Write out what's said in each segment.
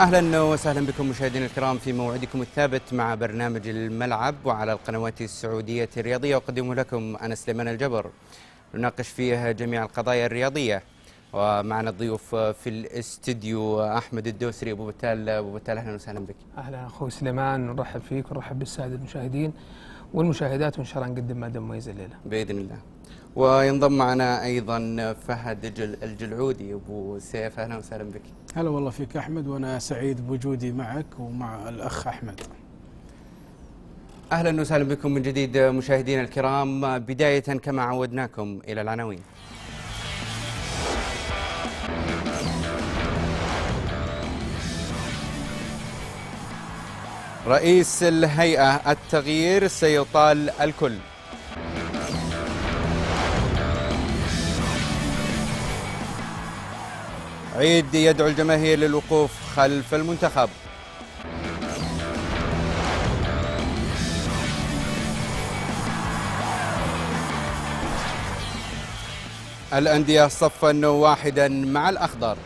أهلا وسهلا بكم مشاهدينا الكرام في موعدكم الثابت مع برنامج الملعب وعلى القنوات السعودية الرياضية. أقدم لكم أنا سليمان الجبر. نناقش فيها جميع القضايا الرياضية. ومعنا الضيوف في الاستديو أحمد الدوسري. أبو بتال أبو بتال أهلا وسهلا بك. أهلا أخوي سليمان. نرحب فيك ونرحب بالسادة المشاهدين والمشاهدات وإن شاء الله نقدم ماده مميزة الليلة. بإذن الله. وينضم معنا أيضا فهد الجل الجلعودي. أبو سيف أهلا وسهلا بك. هلا والله فيك أحمد وأنا سعيد بوجودي معك ومع الأخ أحمد. أهلا وسهلا بكم من جديد مشاهدينا الكرام. بداية كما عودناكم إلى العناوين. رئيس الهيئة التغيير سيطال الكل. عيد يدعو الجماهير للوقوف خلف المنتخب. الأندية صفا واحدا مع الأخضر.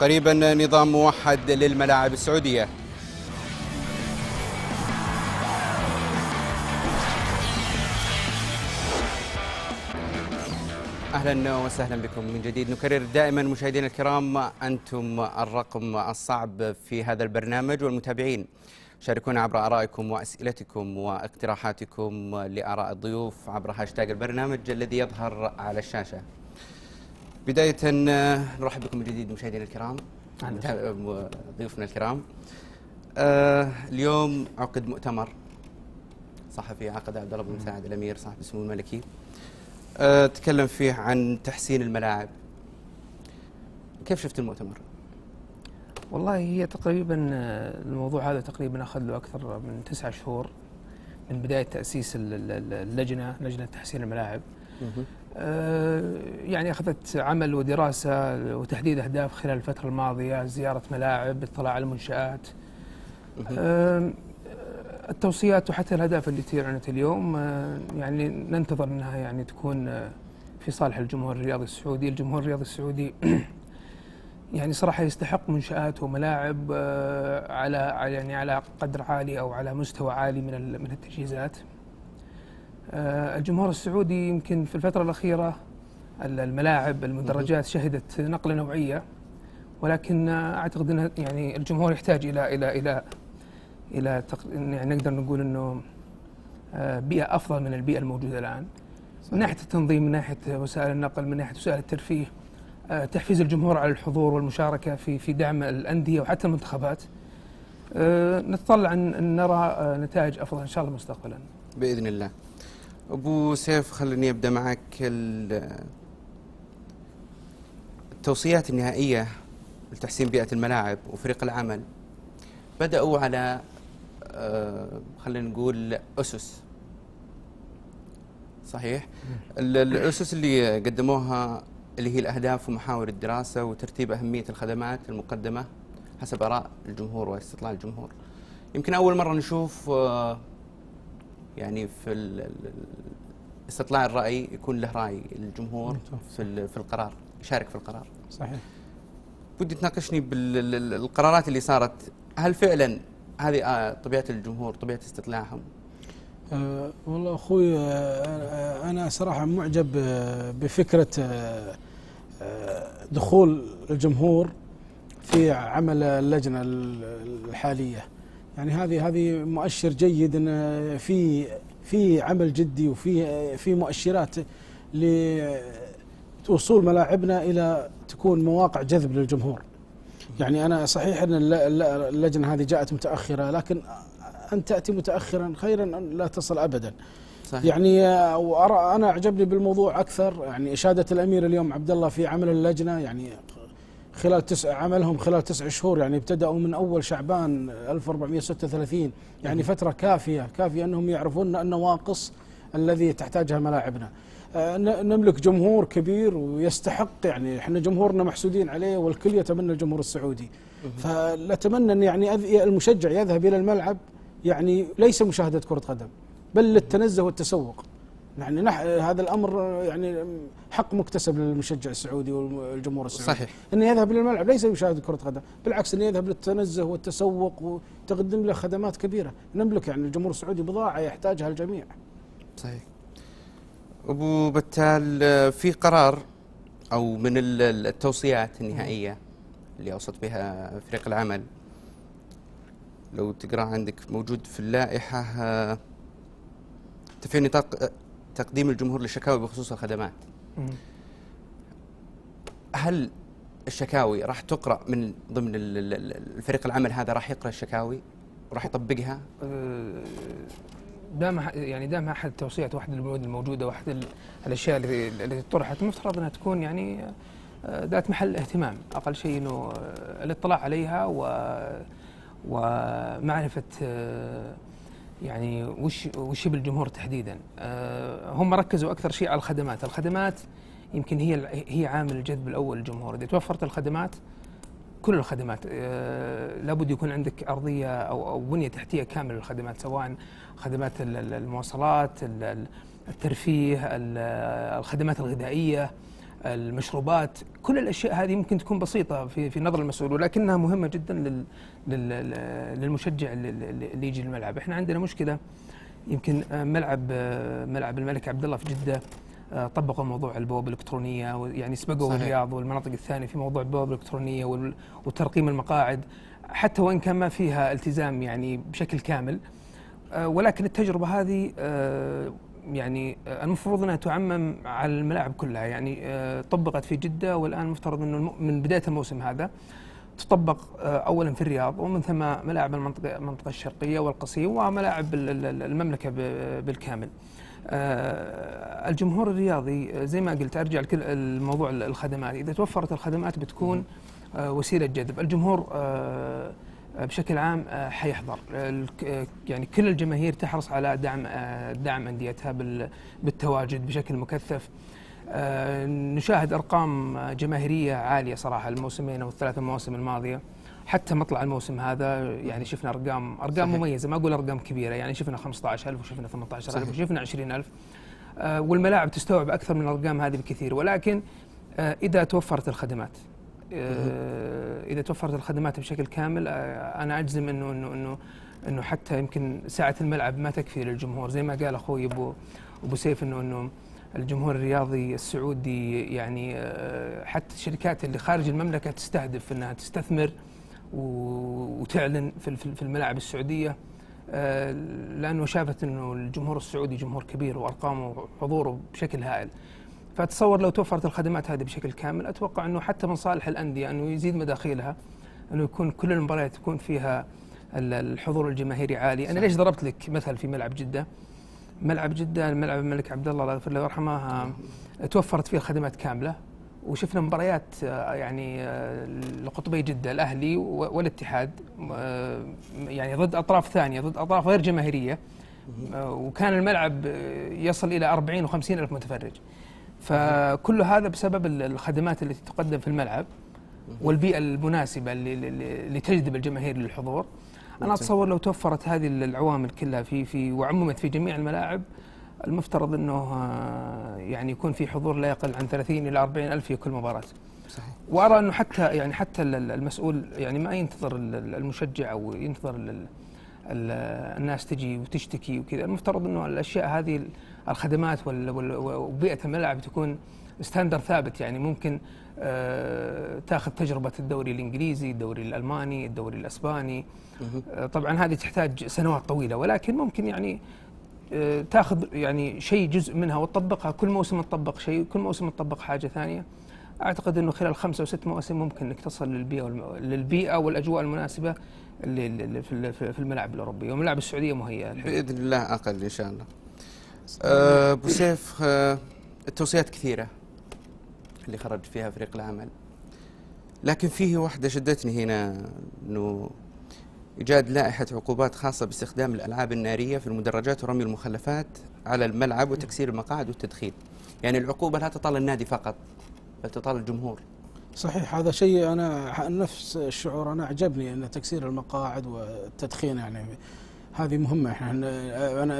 قريبا نظام موحد للملاعب السعودية. أهلا وسهلا بكم. من جديد نكرر دائما مشاهدينا الكرام أنتم الرقم الصعب في هذا البرنامج والمتابعين. شاركونا عبر آرائكم وأسئلتكم واقتراحاتكم لآراء الضيوف عبر هاشتاج البرنامج الذي يظهر على الشاشة. بداية نرحب بكم من جديد مشاهدينا الكرام. ضيوفنا الكرام. آه اليوم عقد مؤتمر. صحفي عقد عبد الله بن مساعد الأمير صاحب السمو الملكي. تكلم فيه عن تحسين الملاعب. كيف شفت المؤتمر؟ والله هي تقريبا الموضوع هذا تقريبا أخذ له أكثر من تسعة شهور من بداية تأسيس اللجنة لجنة تحسين الملاعب. أه يعني أخذت عمل ودراسة وتحديد أهداف خلال الفترة الماضية زيارة ملاعب اطلاع على المنشآت. أه التوصيات وحتى الأهداف التي اعلنت اليوم يعني ننتظر إنها يعني تكون في صالح الجمهور الرياضي السعودي، الجمهور الرياضي السعودي يعني صراحة يستحق منشآت وملاعب على يعني على قدر عالي أو على مستوى عالي من من التجهيزات. الجمهور السعودي يمكن في الفترة الأخيرة الملاعب المدرجات شهدت نقلة نوعية ولكن أعتقد ان يعني الجمهور يحتاج إلى إلى إلى إلى تق... يعني نقدر نقول إنه بيئة أفضل من البيئة الموجودة الآن. صحيح. من ناحية التنظيم من ناحية وسائل النقل من ناحية وسائل الترفيه تحفيز الجمهور على الحضور والمشاركة في في دعم الأندية وحتى المنتخبات. نتطلع أن نرى نتائج أفضل إن شاء الله مستقبلا. بإذن الله. أبو سيف خليني أبدأ معك. التوصيات النهائية لتحسين بيئة الملاعب وفريق العمل بدأوا على آه خلينا نقول أسس. صحيح؟ الأسس اللي قدموها اللي هي الأهداف ومحاور الدراسة وترتيب أهمية الخدمات المقدمة حسب آراء الجمهور واستطلاع الجمهور. يمكن أول مرة نشوف آه يعني في استطلاع الرأي يكون له رأي الجمهور في في القرار يشارك في القرار. صحيح. ودي تناقشني بالقرارات اللي صارت. هل فعلا هذه طبيعة الجمهور طبيعة استطلاعهم. أه والله أخوي أه أنا صراحة معجب بفكرة دخول الجمهور في عمل اللجنة الحالية. يعني هذه هذه مؤشر جيد إن في في عمل جدي وفي في مؤشرات لوصول ملاعبنا إلى تكون مواقع جذب للجمهور. يعني أنا صحيح أن اللجنة هذه جاءت متأخرة لكن أن تأتي متاخرا خيرا أن لا تصل ابدا. صحيح. يعني وأرى أنا أعجبني بالموضوع أكثر يعني إشادة الأمير اليوم عبد الله في عمل اللجنة يعني خلال تسع عملهم خلال تسع شهور يعني ابتدأوا من أول شعبان 1436 يعني فترة كافية كافية أنهم يعرفون النواقص الذي تحتاجها ملاعبنا. نملك جمهور كبير ويستحق يعني إحنا جمهورنا محسودين عليه والكل يتمنى الجمهور السعودي. فنتمنى أن يعني المشجع يذهب إلى الملعب يعني ليس مشاهدة كرة قدم بل للتنزه والتسوق. يعني نح هذا الأمر يعني حق مكتسب للمشجع السعودي والجمهور السعودي. صحيح. انه يذهب للملعب ليس يشاهد كرة قدم بالعكس انه يذهب للتنزه والتسوق وتقدم له خدمات كبيرة. نملك يعني الجمهور السعودي بضاعة يحتاجها الجميع. صحيح. أبو بتال في قرار أو من ال- التوصيات النهائية اللي أوصت بها فريق العمل لو تقرأ عندك موجود في اللائحة تفعيل نطاق تقديم الجمهور للشكاوي بخصوص الخدمات. هل الشكاوي راح تقرأ من ضمن ال- ال- ال- الفريق العمل هذا راح يقرأ الشكاوي وراح يطبقها دام يعني دام أحد التوصيات واحد البنود الموجودة واحد ال- الأشياء اللي طرحت المفترض أنها تكون يعني آه، ذات محل اهتمام. أقل شيء إنه آه، الاطلاع عليها و ومعرفة آه، يعني وش وش يبي الجمهور تحديدا هم ركزوا أكثر شيء على الخدمات. الخدمات يمكن هي هي عامل الجذب الأول للجمهور. إذا توفرت الخدمات كل الخدمات لابد يكون عندك أرضية أو بنية تحتية كاملة للخدمات سواء خدمات ال- ال- المواصلات ال- ال- الترفيه ال- الخدمات الغذائية المشروبات كل الأشياء هذه ممكن تكون بسيطة في في نظر المسؤول ولكنها مهمة جدا لل لل- للمشجع اللي- يجي الملعب إحنا عندنا مشكلة يمكن آه، ملعب آه، ملعب الملك عبد الله في جدة آه، طبقوا موضوع البوابه الإلكترونية ويعني سبقوا صحيح. الرياض والمناطق الثانية في موضوع البوابه الإلكترونية وترقيم المقاعد حتى وإن كان ما فيها التزام يعني بشكل كامل ولكن التجربة هذه آه، يعني آه، المفروض إنها تعمم على الملاعب كلها. يعني آه، طبقت في جدة والآن مفترض إنه من بداية الموسم هذا تطبق آه، اولا في الرياض ومن ثم ملاعب المنطقة المنطقة الشرقية والقصيم وملاعب ال- ال- المملكة بالكامل. آه، الجمهور الرياضي آه، زي ما قلت أرجع لكل الموضوع الخدمات. إذا توفرت الخدمات بتكون آه، وسيلة جذب. الجمهور آه، آه، بشكل عام آه، حيحضر. الك- آه، يعني كل الجماهير تحرص على دعم آه، دعم أنديتها بال- بالتواجد بشكل مكثف. آه، نشاهد أرقام آه، جماهيرية عالية صراحة الموسمين أو الثلاث مواسم الماضية. حتى مطلع الموسم هذا يعني شفنا أرقام أرقام صحيح. مميزة. ما أقول أرقام كبيرة يعني شفنا 15000 وشفنا 18000 صحيح. وشفنا 20000 آه، والملاعب تستوعب أكثر من الأرقام هذه بكثير. ولكن آه، إذا توفرت الخدمات آه، إذا توفرت الخدمات بشكل كامل آه، أنا أجزم انه انه انه إنه حتى يمكن ساعة الملعب ما تكفي للجمهور زي ما قال أخوي ابو أبو سيف انه إنه الجمهور الرياضي السعودي يعني آه، حتى الشركات اللي خارج المملكة تستهدف إنها تستثمر وتعلن في ال- في الملاعب السعودية آه، لأنه شافت إنه الجمهور السعودي جمهور كبير وأرقامه وحضوره بشكل هائل. فأتصور لو توفرت الخدمات هذه بشكل كامل أتوقع أنه حتى من صالح الأندية أنه يزيد مداخيلها أنه يكون كل المباريات يكون فيها ال- الحضور الجماهيري عالي، أنا صحيح. ليش ضربت لك مثل في ملعب جدة؟ ملعب جدة ملعب الملك عبد الله الله يغفر له ويرحمه آه، توفرت فيه الخدمات كاملة. وشفنا مباريات آه، يعني آه، لقطبي جدة الأهلي والاتحاد يعني ضد أطراف ثانية ضد أطراف غير جماهيرية. وكان الملعب يصل إلى 40 و50 ألف متفرج. فكل هذا بسبب ال- الخدمات التي تقدم في الملعب والبيئة المناسبة اللي, تجذب الجماهير للحضور. أنا ممتاز. أتصور لو توفرت هذه العوامل كلها في في وعممت في جميع الملاعب المفترض إنه آه، يعني يكون في حضور لا يقل عن 30 إلى 40 ألف في كل مباراة. صحيح. وأرى إنه حتى يعني حتى ال- ال- المسؤول يعني ما ينتظر ال- ال- المشجع أو ينتظر ال- ال- ال- الناس تجي وتشتكي وكذا. المفترض إنه الأشياء هذه الخدمات وبيئة الملعب تكون ستاندر ثابت. يعني ممكن آه، تاخذ تجربة الدوري الإنجليزي، الدوري الألماني، الدوري الأسباني. آه، طبعا هذه تحتاج سنوات طويلة ولكن ممكن يعني آه، تاخذ يعني شيء جزء منها وتطبقها. كل موسم تطبق شيء كل موسم تطبق حاجة ثانية. أعتقد إنه خلال خمسة أو ست مواسم ممكن إنك تصل للبيئة والم... للبيئة والأجواء المناسبة في ال- في الملاعب الاوروبيه والملاعب السعودية مهيئه بإذن الله أقل إن شاء الله. أبو سيف آه، التوصيات كثيرة اللي خرج فيها فريق العمل. لكن فيه واحدة شدتني هنا إنه إيجاد لائحة عقوبات خاصة باستخدام الألعاب النارية في المدرجات ورمي المخلفات على الملعب وتكسير المقاعد والتدخين يعني العقوبة لا تطال النادي فقط بل تطال الجمهور. صحيح هذا شيء أنا نفس الشعور أنا عجبني إن تكسير المقاعد والتدخين يعني هذه مهمة. إحنا أنا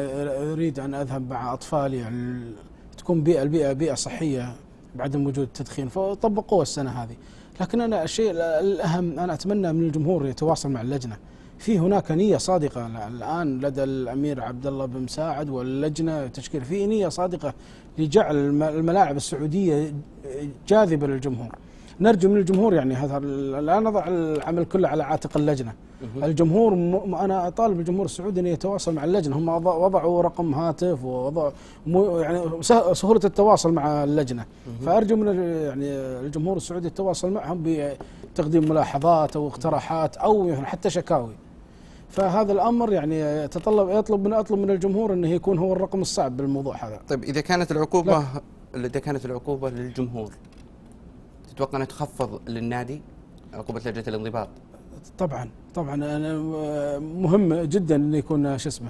أريد أن أذهب مع أطفالي يعني تكون بيئة البيئه بيئة صحية بعدم وجود التدخين فطبقوه السنة هذه. لكن أنا الشيء الأهم أنا أتمنى من الجمهور يتواصل مع اللجنة. في هناك نية صادقة الآن لدى الأمير عبد الله بن مساعد واللجنة تشكيل في نية صادقة لجعل الملاعب السعودية جاذبة للجمهور. نرجو من الجمهور يعني هذا لا نضع العمل كله على عاتق اللجنة. الجمهور م... أنا أطالب الجمهور السعودي أن يتواصل مع اللجنة. هم وضعوا رقم هاتف ووضعوا يعني سهولة التواصل مع اللجنة. فأرجو من يعني الجمهور السعودي التواصل معهم بتقديم ملاحظات أو اقتراحات أو يعني حتى شكاوي. فهذا الأمر يعني يتطلب يطلب من اطلب من الجمهور أنه يكون هو الرقم الصعب بالموضوع هذا. طيب إذا كانت العقوبة إذا كانت العقوبة للجمهور تتوقع انها تخفض للنادي عقوبه لجنة الانضباط؟ طبعا طبعا. أنا مهم جدا انه يكون شو اسمه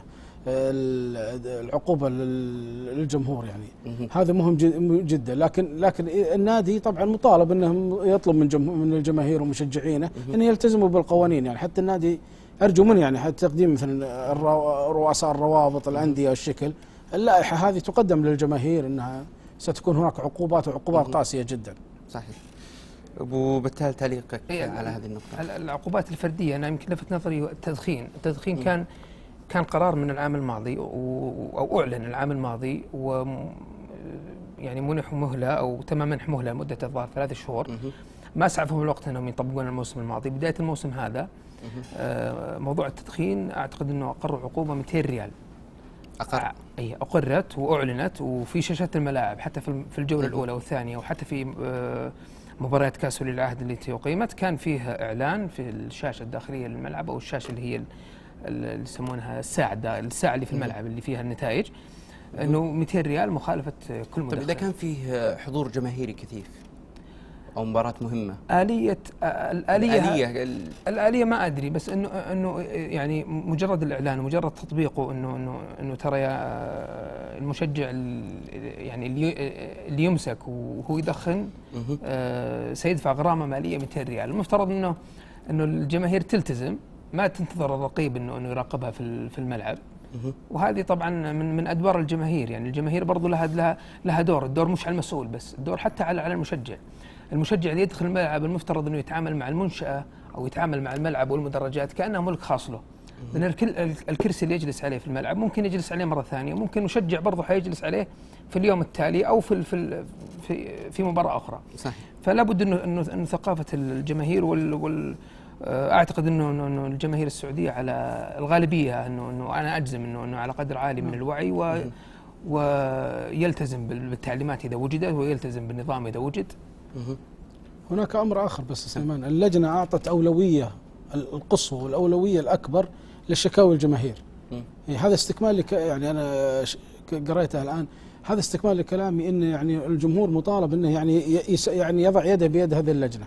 العقوبة للجمهور يعني. هذا مهم جدا. لكن لكن النادي طبعا مطالب إنه يطلب من من الجماهير ومشجعينه انه يلتزموا بالقوانين يعني. حتى النادي أرجو منه يعني حتى تقديم مثلا رؤساء الروابط الأندية والشكل اللائحة هذه تقدم للجماهير إنها ستكون هناك عقوبات وعقوبات قاسية جدا. صحيح. ابو بتال تعليقك إيه على هذه النقطة. العقوبات الفردية أنا يمكن لفت نظري التدخين. التدخين كان كان قرار من العام الماضي أو أعلن العام الماضي و يعني منح مهلة أو تم منح مهلة لمدة الظاهر ثلاث شهور. ما اسعفهم الوقت أنهم يطبقون الموسم الماضي. بداية الموسم هذا آه، موضوع التدخين أعتقد أنه اقروا عقوبة 200 ريال. أقر؟ اي أقرت وأعلنت وفي شاشات الملاعب حتى في الجولة الأولى والثانية وحتى في آه، مباريات كأس ولي العهد التي أقيمت. كان فيها إعلان في الشاشة الداخلية للملعب أو الشاشة اللي هي اللي يسمونها الساعة الساعة اللي في الملعب اللي فيها النتائج. إنه 200 ريال مخالفة كل مدخل طيب إذا كان فيه حضور جماهيري كثيف أو مباراة مهمة؟ آلية الآلية الآلية الآلية ما أدري بس إنه إنه يعني مجرد الإعلان ومجرد تطبيقه إنه إنه إنه ترى يا المشجع يعني اللي اللي يمسك وهو يدخن آه سيدفع غرامة مالية 200 ريال. المفترض إنه إنه الجماهير تلتزم ما تنتظر الرقيب إنه إنه يراقبها في في الملعب. وهذه طبعا من من أدوار الجماهير يعني الجماهير برضو لها لها لها دور الدور مش على المسؤول بس الدور حتى على على المشجع. المشجع اللي يدخل الملعب المفترض أنه يتعامل مع المنشأة أو يتعامل مع الملعب والمدرجات كأنه ملك خاص له. لأن الكرسي اللي يجلس عليه في الملعب ممكن يجلس عليه مرة ثانية ممكن مشجع برضه حيجلس عليه في اليوم التالي أو في في في, في مباراة أخرى. صحيح. فلا بد انه انه ثقافة الجماهير وال, وال آه، أعتقد انه انه الجماهير السعودية على الغالبية انه أنه أنا أجزم انه أنه على قدر عالي من الوعي و ويلتزم بالتعليمات إذا وجدت ويلتزم بالنظام إذا وجد. هناك أمر آخر بس سليمان. اللجنة أعطت أولوية القصوى والأولوية الأكبر للشكاوي الجماهير. يعني هذا استكمال لك يعني أنا قريتها الآن. هذا استكمال لكلامي إن يعني الجمهور مطالب إنه يعني يعني يضع يده بيد هذه اللجنة.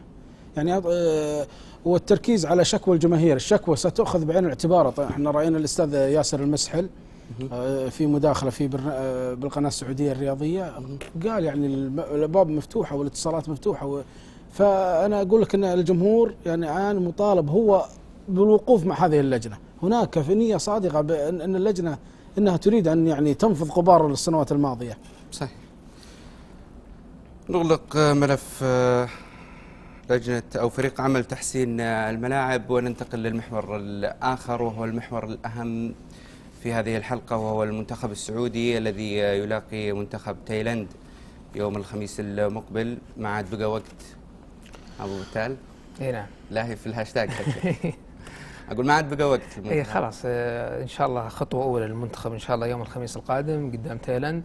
يعني آه، والتركيز على شكوى الجماهير. الشكوى ستؤخذ بعين الاعتبار. طيب إحنا رأينا الأستاذ ياسر المسحل. في مداخلة في آه، بالقناة السعودية الرياضية. قال يعني الأبواب مفتوحة والاتصالات مفتوحة فأنا أقول لك إن الجمهور يعني الان مطالب هو بالوقوف مع هذه اللجنة. هناك في نيه صادقة بان اللجنة إنها تريد أن يعني تنفض غبار السنوات الماضية. صحيح. نغلق ملف آه، لجنة أو فريق عمل تحسين الملاعب وننتقل للمحور الآخر وهو المحور الأهم. في هذه الحلقة وهو المنتخب السعودي الذي يلاقي منتخب تايلاند يوم الخميس المقبل. ما عاد بقى وقت. أبو بتال. إي نعم. لا هي في الهاشتاج. أقول ما عاد بقى وقت إي خلاص. آه، إن شاء الله خطوة أولى للمنتخب إن شاء الله يوم الخميس القادم قدام تايلاند.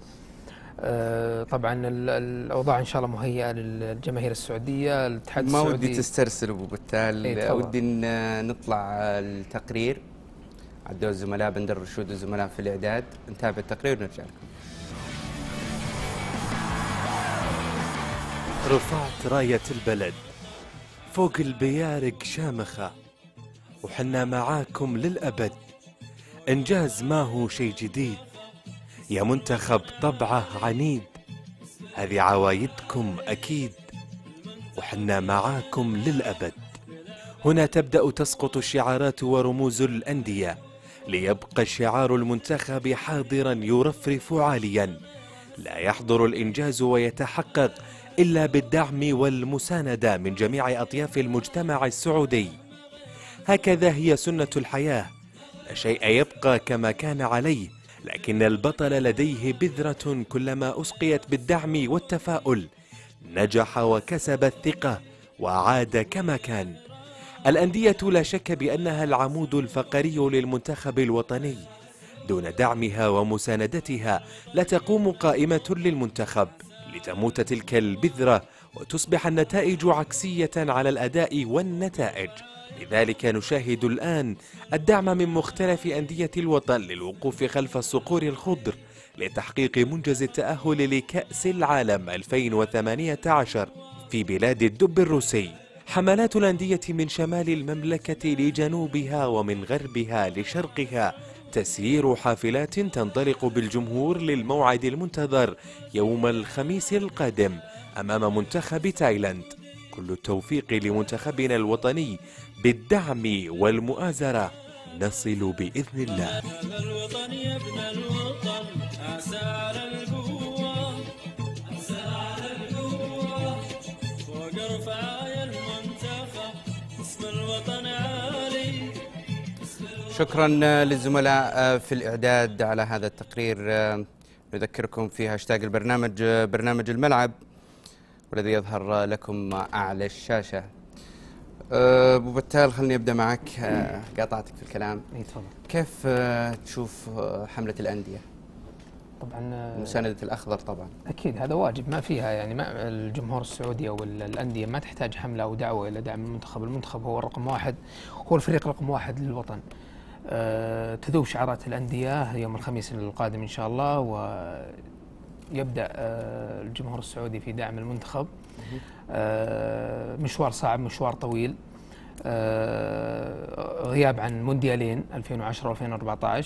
آه، طبعا الأوضاع إن شاء الله مهيئة للجماهير السعودية الاتحاد السعودي ما ودي تسترسل أبو بتال. ودي نطلع التقرير. عدوا الزملاء بندر رشود الزملاء في الإعداد. نتابع التقرير ونرجع لكم. رفعت راية البلد. فوق البيارق شامخة. وحنا معاكم للأبد. إنجاز ما هو شي جديد. يا منتخب طبعه عنيد. هذه عوايدكم أكيد. وحنا معاكم للأبد. هنا تبدأ تسقط الشعارات ورموز الأندية. ليبقى شعار المنتخب حاضرا يرفرف عاليا. لا يحضر الإنجاز ويتحقق إلا بالدعم والمساندة من جميع أطياف المجتمع السعودي. هكذا هي سنة الحياة. لا شيء يبقى كما كان عليه لكن البطل لديه بذرة كلما أسقيت بالدعم والتفاؤل. نجح وكسب الثقة وعاد كما كان. الأندية لا شك بأنها العمود الفقري للمنتخب الوطني. دون دعمها ومساندتها لتقوم قائمة للمنتخب لتموت تلك البذرة وتصبح النتائج عكسية على الأداء والنتائج. لذلك نشاهد الآن الدعم من مختلف أندية الوطن للوقوف خلف الصقور الخضر لتحقيق منجز التأهل لكأس العالم 2018 في بلاد الدب الروسي. حملات الأندية من شمال المملكة لجنوبها ومن غربها لشرقها. تسيير حافلات تنطلق بالجمهور للموعد المنتظر يوم الخميس القادم أمام منتخب تايلاند. كل التوفيق لمنتخبنا الوطني بالدعم والمؤازرة. نصل بإذن الله. شكرا للزملاء في الإعداد على هذا التقرير نذكركم في هاشتاج البرنامج برنامج الملعب والذي يظهر لكم أعلى الشاشة. أبو بتال خلني أبدأ معك قاطعتك في الكلام. تفضل. كيف تشوف حملة الأندية؟ طبعا مساندة الأخضر طبعا. أكيد هذا واجب ما فيها يعني ما الجمهور السعودي أو ال- الأندية ما تحتاج حملة أو دعوة إلى دعم المنتخب، المنتخب هو الرقم واحد هو الفريق رقم واحد للوطن. أه تذوب شعارات الأندية يوم الخميس القادم إن شاء الله ويبدأ أه الجمهور السعودي في دعم المنتخب. أه مشوار صعب مشوار طويل. آه، غياب عن مونديالين 2010 و2014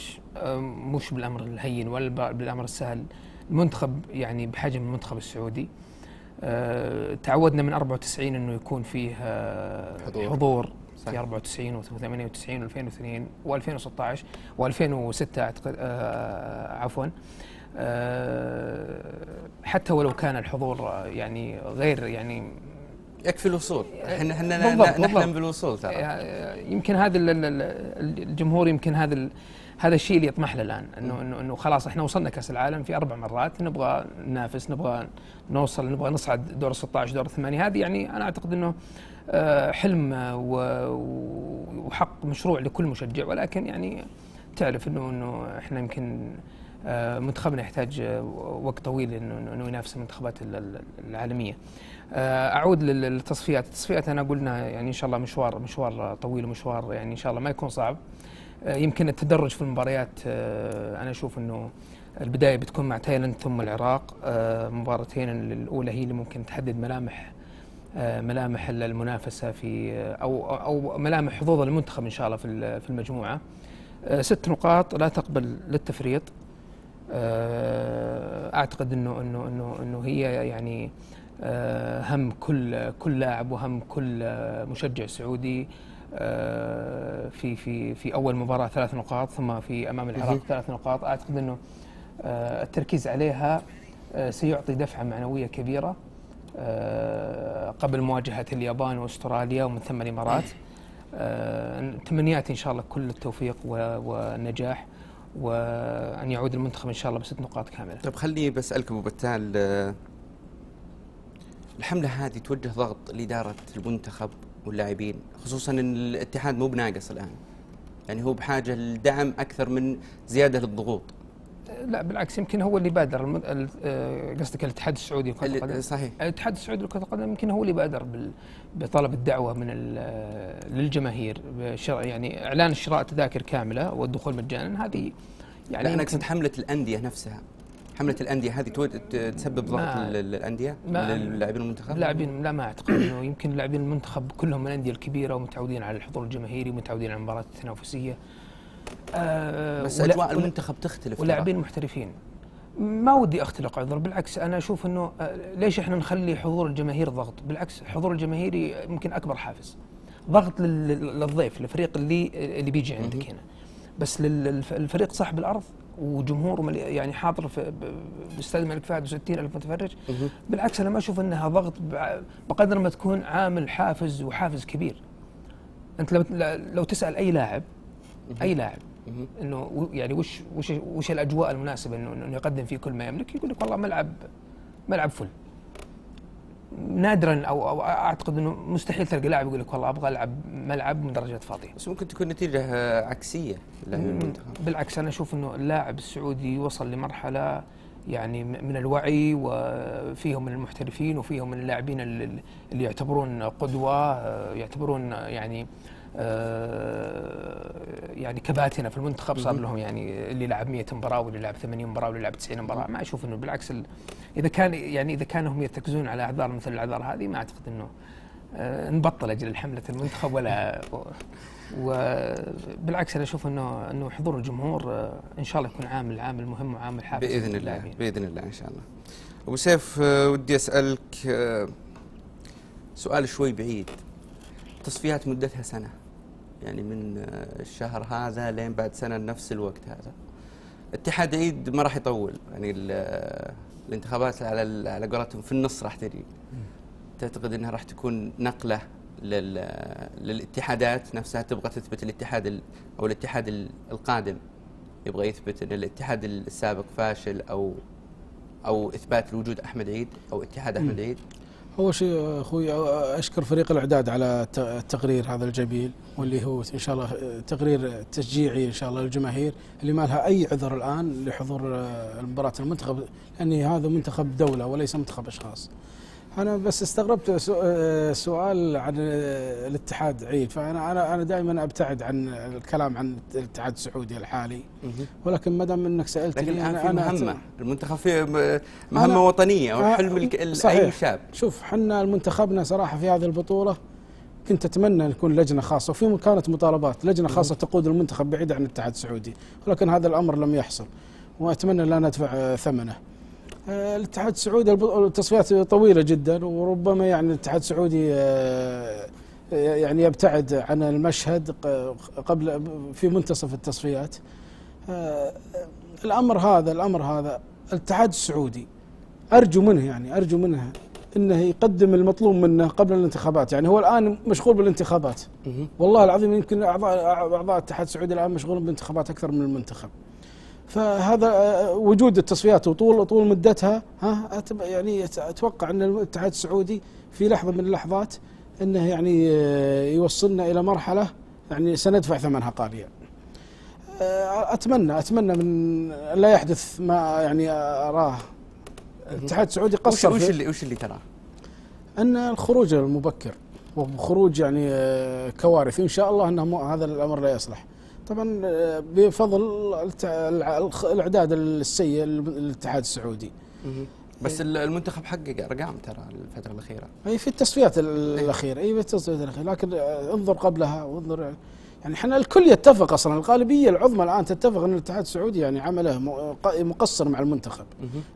مش بالأمر الهين ولا ب- بالأمر السهل المنتخب يعني بحجم المنتخب السعودي آه، تعودنا من 94 إنه يكون فيه آه، حضور. حضور في صحيح. 94 و98 و2002 و2016 و2006 أعتقد آه، عفوا آه، حتى ولو كان الحضور آه، يعني غير يعني يكفي الوصول إحنا إحنا بالضبط، نحلم. بالوصول ترى يمكن هذا ال- ال- ال- الجمهور يمكن هذا هذا الشيء اللي يطمح له الآن انه انه إنه خلاص إحنا وصلنا كأس العالم في أربع مرات نبغى ننافس نبغى نوصل نبغى نصعد دور 16 دور الثمانية هذه يعني أنا أعتقد إنه آه، حلم وحق مشروع لكل مشجع ولكن يعني تعرف انه إنه إحنا يمكن آه، منتخبنا يحتاج آه، وقت طويل انه ينافس المنتخبات ال- ال- العالمية. أعود لل- للتصفيات، التصفيات أنا قلنا يعني إن شاء الله مشوار مشوار طويل ومشوار يعني إن شاء الله ما يكون صعب. آه، يمكن التدرج في المباريات آه، أنا أشوف إنه البداية بتكون مع تايلاند ثم العراق آه، مباراتين الأولى هي اللي ممكن تحدد ملامح ملامح المنافسة في أو أو ملامح حظوظ المنتخب إن شاء الله في في المجموعة. ست نقاط لا تقبل للتفريط. أعتقد إنه إنه إنه إنه هي يعني هم كل كل لاعب وهم كل مشجع سعودي في في في أول مباراة ثلاث نقاط ثم في أمام العراق ثلاث نقاط. أعتقد إنه آه، التركيز عليها آه، سيعطي دفعة معنوية كبيرة آه، قبل مواجهة اليابان وأستراليا ومن ثم الإمارات. آه، تمنياتي إن شاء الله كل التوفيق والنجاح وأن يعود المنتخب إن شاء الله بست نقاط كاملة. طيب خليني بسألك أبو بتال آه، الحملة هذه توجه ضغط لإدارة المنتخب واللاعبين خصوصا أن الاتحاد مو بناقص الآن. يعني هو بحاجة لدعم أكثر من زيادة للضغوط. لا بالعكس يمكن هو اللي بادر آه، قصدك الاتحاد السعودي اللي- القدم؟ صحيح. الاتحاد السعودي لكرة القدم يمكن هو اللي بادر بطلب الدعوة من للجماهير. يعني إعلان شراء تذاكر كاملة والدخول مجانا هذه يعني لا أنا يمكن أقصد حملة الأندية نفسها. حملة الأندية هذه تسبب ضغط ما- لل- للأندية؟ ما- للاعبين المنتخب؟ لاعبين لا ما أعتقد إنه. يمكن لاعبين المنتخب كلهم من الأندية الكبيرة ومتعودين على الحضور الجماهيري ومتعودين على المباريات التنافسية. آه بس ولا- المنتخب تختلف. ولاعبين محترفين. ما ودي أختلق عذر بالعكس أنا أشوف إنه آه، ليش إحنا نخلي حضور الجماهير ضغط؟ بالعكس الحضور الجماهيري يمكن أكبر حافز. ضغط لل- للضيف الفريق اللي اللي بيجي عندك هنا. بس للفريق صاحب الأرض وجمهور ملي- يعني حاضر في باستاد الملك فهد و60 ألف متفرج. بالعكس أنا ما أشوف إنها ضغط بقدر ما تكون عامل حافز وحافز كبير. أنت لو لو تسأل أي لاعب أي لاعب. إنه يعني وش وش وش الأجواء المناسبة انه يقدم فيه كل ما يملك؟ يقول لك والله ملعب ملعب فل. نادرا أو أو أعتقد إنه مستحيل تلقى لاعب يقول لك والله أبغى ألعب ملعب من درجات فاضية. بس ممكن تكون نتيجة آه، عكسية للمنتخب بالعكس أنا أشوف إنه اللاعب السعودي وصل لمرحلة يعني من الوعي وفيهم من المحترفين وفيهم من اللاعبين اللي اللي يعتبرون قدوة آه، يعتبرون يعني آه، يعني كباتنة في المنتخب صار. لهم يعني اللي لعب 100 مباراة واللي لعب 80 مباراة واللي لعب 90 مباراة. ما أشوف إنه بالعكس ال- إذا كان يعني إذا كانوا هم يرتكزون على أعذار مثل الأعذار هذه ما أعتقد إنه آه، نبطل أجل حمله المنتخب ولا وبالعكس أنا أشوف انه إنه حضور الجمهور آه، إن شاء الله يكون عامل عامل مهم وعامل حافز بإذن الله. بإذن الله إن شاء الله. أبو سيف آه، ودي آه، سؤال شوي بعيد. تصفيات مدتها سنة. يعني من الشهر هذا لين بعد سنة نفس الوقت هذا. اتحاد عيد ما راح يطول يعني ال- الانتخابات على على قولتهم في النص راح تجي. تعتقد إنها راح تكون نقلة لل للاتحادات نفسها تبغى تثبت الاتحاد ال- أو الاتحاد ال- القادم يبغى يثبت إن الاتحاد السابق فاشل أو أو إثبات لوجود أحمد عيد أو اتحاد أحمد عيد. أول شيء أخوي أشكر فريق الإعداد على الت- التقرير هذا الجميل واللي هو إن شاء الله تقرير تشجيعي إن شاء الله للجماهير اللي ما لها أي عذر الآن لحضور آه، مباراة المنتخب لأن هذا منتخب دولة وليس منتخب أشخاص. أنا بس استغربت آه، سؤال عن الاتحاد عيد. فأنا أنا أنا دائما أبتعد عن الكلام عن الاتحاد السعودي الحالي. ولكن ما دام إنك سألتني لكن الآن في مهمة. المنتخب في مهمة وطنية أو آه، حلم اي. شاب. شوف حنا المنتخبنا صراحة في هذه البطولة كنت أتمنى أن يكون لجنة خاصة وفي كانت مطالبات. لجنة خاصة تقود المنتخب بعيد عن الاتحاد السعودي. ولكن هذا الأمر لم يحصل. وأتمنى لا ندفع ثمنه. الاتحاد السعودي التصفيات طويلة جدا وربما يعني الاتحاد السعودي آه، يعني يبتعد عن المشهد قبل في منتصف التصفيات. آه، الأمر هذا الأمر هذا الاتحاد السعودي أرجو منه يعني أرجو منه إنه يقدم المطلوب منه قبل الانتخابات. يعني هو الآن مشغول بالانتخابات. والله العظيم يمكن أعضاء أعضاء الاتحاد السعودي الآن مشغولين بالانتخابات أكثر من المنتخب. فهذا آه، وجود التصفيات وطول طول مدتها ها يعني أتوقع أن الاتحاد السعودي في لحظة من اللحظات إنه يعني آه، يوصلنا إلى مرحلة يعني سندفع ثمنها قاليا آه، أتمنى أتمنى من لا يحدث ما يعني أراه. الاتحاد السعودي قصر وش اللي وش اللي تراه؟ أن الخروج المبكر وخروج يعني كوارث. إن شاء الله إنه هذا الأمر لا يصلح. طبعا آه، بفضل الت- الع- الخ- الأعداد السيء للاتحاد السعودي. بس ال- المنتخب حقق أرقام ترى الفترة الأخيرة. أي في التصفيات ال- الأخيرة. أي في التصفيات الأخيرة. لكن آه، انظر قبلها وانظر يعني إحنا الكل يتفق أصلا. الغالبية العظمى الآن تتفق إن الاتحاد السعودي يعني عمله مقصر مع المنتخب.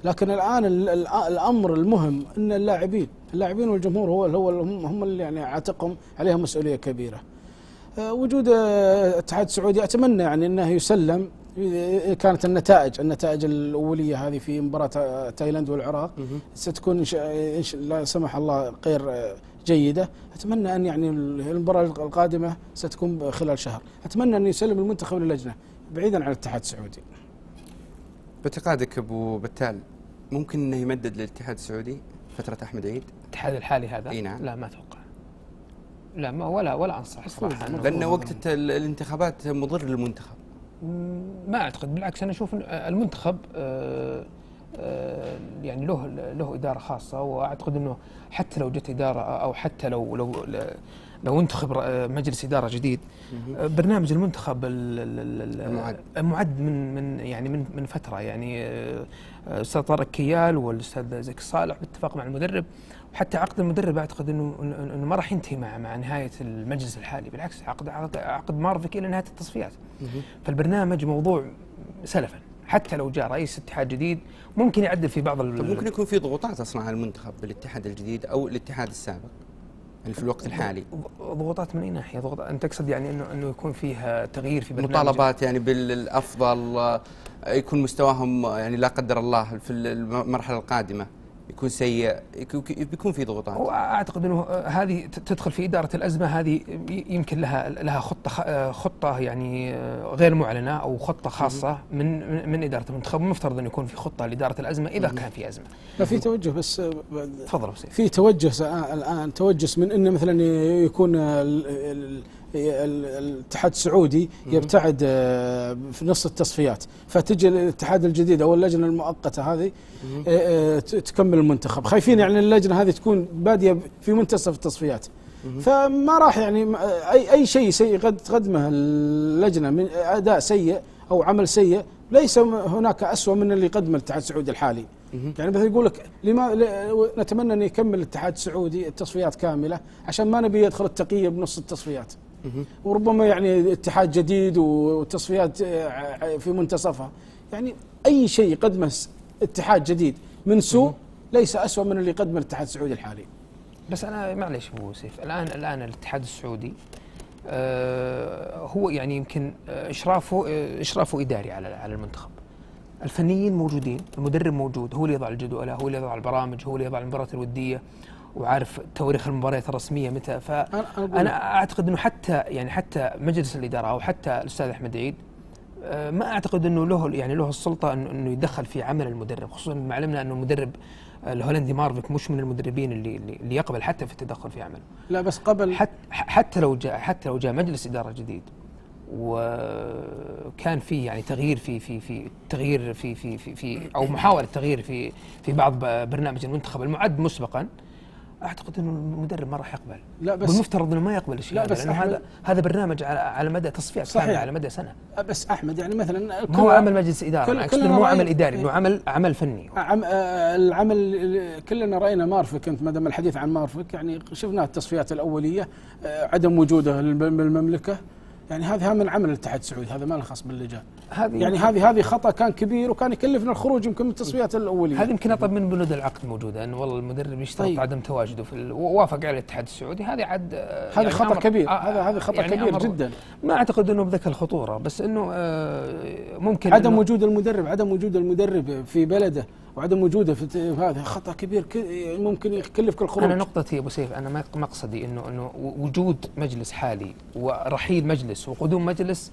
لكن الآن ال- ال- الأمر المهم إن اللاعبين اللاعبين والجمهور هو هو هم هم اللي يعني عاتقهم عليهم مسؤولية كبيرة. وجود آه، الاتحاد السعودي أتمنى يعني إنه يسلم. كانت النتائج النتائج الأولية هذه في مباراة آه، تايلاند والعراق ستكون لا سمح الله غير آه، جيدة. أتمنى أن يعني المباراة القادمة ستكون خلال شهر. أتمنى أن يسلم المنتخب للجنة بعيدا عن الاتحاد السعودي. باعتقادك أبو بتال ممكن إنه يمدد للاتحاد السعودي فترة أحمد عيد؟ الاتحاد الحالي هذا؟ إي نعم. لا ما أتوقع. لا ما ولا ولا أنصح صراحة. لأن وقت الانتخابات مضر للمنتخب. ما أعتقد بالعكس أنا أشوف إن المنتخب آه، آه، يعني له له إدارة خاصة وأعتقد إنه حتى لو جت إدارة أو حتى لو لو لو انتخب مجلس إدارة جديد آه، برنامج المنتخب ال- ال- ال- المعد. معد من من يعني من من فترة يعني آه، آه، الاستاذ طارق كيال والأستاذ زكي صالح باتفاق مع المدرب. وحتى عقد المدرب أعتقد إنه إنه ما راح ينتهي مع مع نهاية المجلس الحالي بالعكس عقد عقد, مارفك إلى نهاية التصفيات. فالبرنامج موضوع سلفا. حتى لو جاء رئيس اتحاد جديد ممكن يعدل في بعض طب ممكن يكون في ضغوطات أصلا على المنتخب بالاتحاد الجديد أو الاتحاد السابق يعني في الوقت الحالي؟ ضغوطات من أي ناحية؟ ضغوط أنت تقصد يعني انه إنه يكون فيه تغيير في برنامج؟ مطالبات يعني بالأفضل آه، يكون مستواهم آه، يعني لا قدر الله في المرحلة القادمة. يكون سيء يكون- بيكون في ضغوطات. وأعتقد إنه هذه ت- تدخل في إدارة الأزمة هذه يمكن لها لها خطة خ- خطة يعني غير معلنة أو خطة خاصة من من- إدارة المنتخب المفترض انه يكون في خطة لإدارة الأزمة إذا كان في أزمة. لا في توجه بس آه، تفضل أبو سيف. في توجه الآن توجس من انه مثلا يكون الاتحاد السعودي يبتعد آه، في نص التصفيات. فتجي الاتحاد الجديد أو اللجنة المؤقتة هذه آه، آه، تكمل المنتخب. خايفين يعني اللجنة هذه تكون بادية في منتصف التصفيات. فما راح يعني أي أي شيء سيء قد تقدمه اللجنة من أداء سيء أو عمل سيء ليس هناك اسوء من اللي قدمه الاتحاد السعودي الحالي. يعني مثلا يقول لك لما نتمنى أن يكمل الاتحاد السعودي التصفيات كاملة عشان ما نبي يدخل التقيه بنص التصفيات. وربما يعني اتحاد جديد وتصفيات آه، في منتصفها. يعني أي شيء قدمه س- اتحاد جديد من سوء ليس اسوء من اللي قدمه الاتحاد السعودي الحالي. بس أنا معليش أبو سيف الآن الآن الاتحاد السعودي آه، هو يعني يمكن إشرافه آه، إشرافه إداري على على المنتخب. الفنيين موجودين المدرب موجود هو اللي يضع الجدول هو اللي يضع البرامج هو اللي يضع المباريات الودية. وعارف تواريخ المباريات الرسمية متى. ف أنا أعتقد إنه حتى يعني حتى مجلس الإدارة أو حتى الأستاذ أحمد عيد آه، ما أعتقد إنه له يعني له السلطة انه إنه يتدخل في عمل المدرب خصوصا ما علمنا إنه المدرب آه، الهولندي مارفيك مش من المدربين اللي اللي يقبل حتى في التدخل في عمله. لا بس قبل حتى حتى لو جاء حتى لو جاء مجلس إدارة جديد وكان في يعني تغيير في في في تغيير في في في, في أو محاولة تغيير في في بعض برنامج المنتخب المعد مسبقا أعتقد إنه المدرب ما راح يقبل لا بس والمفترض إنه ما يقبل الشيء لا هذا بس هذا هذا برنامج على على مدى تصفيات صحيح. كامله على مدى سنة بس أحمد يعني مثلا هو عمل مجلس إدارة كل- كلنا مو عمل إداري. انه عمل عمل فني عم آه، العمل كلنا رأينا مارفك أنت ما دام الحديث عن مارفك يعني شفنا التصفيات الأولية آه، عدم وجوده بالمملكة يعني هذا من عمل الاتحاد السعودي هذا ما له خاص باللجان هذه يعني هذه هذه خطأ كان كبير وكان يكلفنا الخروج يمكن من التصفيات الأولية هذه يمكن أطلب من بنود العقد موجودة انه والله المدرب يشترط طيب. عدم تواجده في. ووافق على الاتحاد السعودي هذه عاد آه، هذا يعني خطأ كبير آه، هذا هذا خطأ يعني كبير جدا ما أعتقد أنه بذاك الخطورة بس أنه آه، ممكن عدم إنه- وجود المدرب عدم وجود المدرب في بلده وعدم وجوده في هذا خطأ كبير ممكن يكلفك الخروج أنا نقطتي أبو سيف أنا ما- مقصدي انه إنه وجود مجلس حالي ورحيل مجلس وقدوم مجلس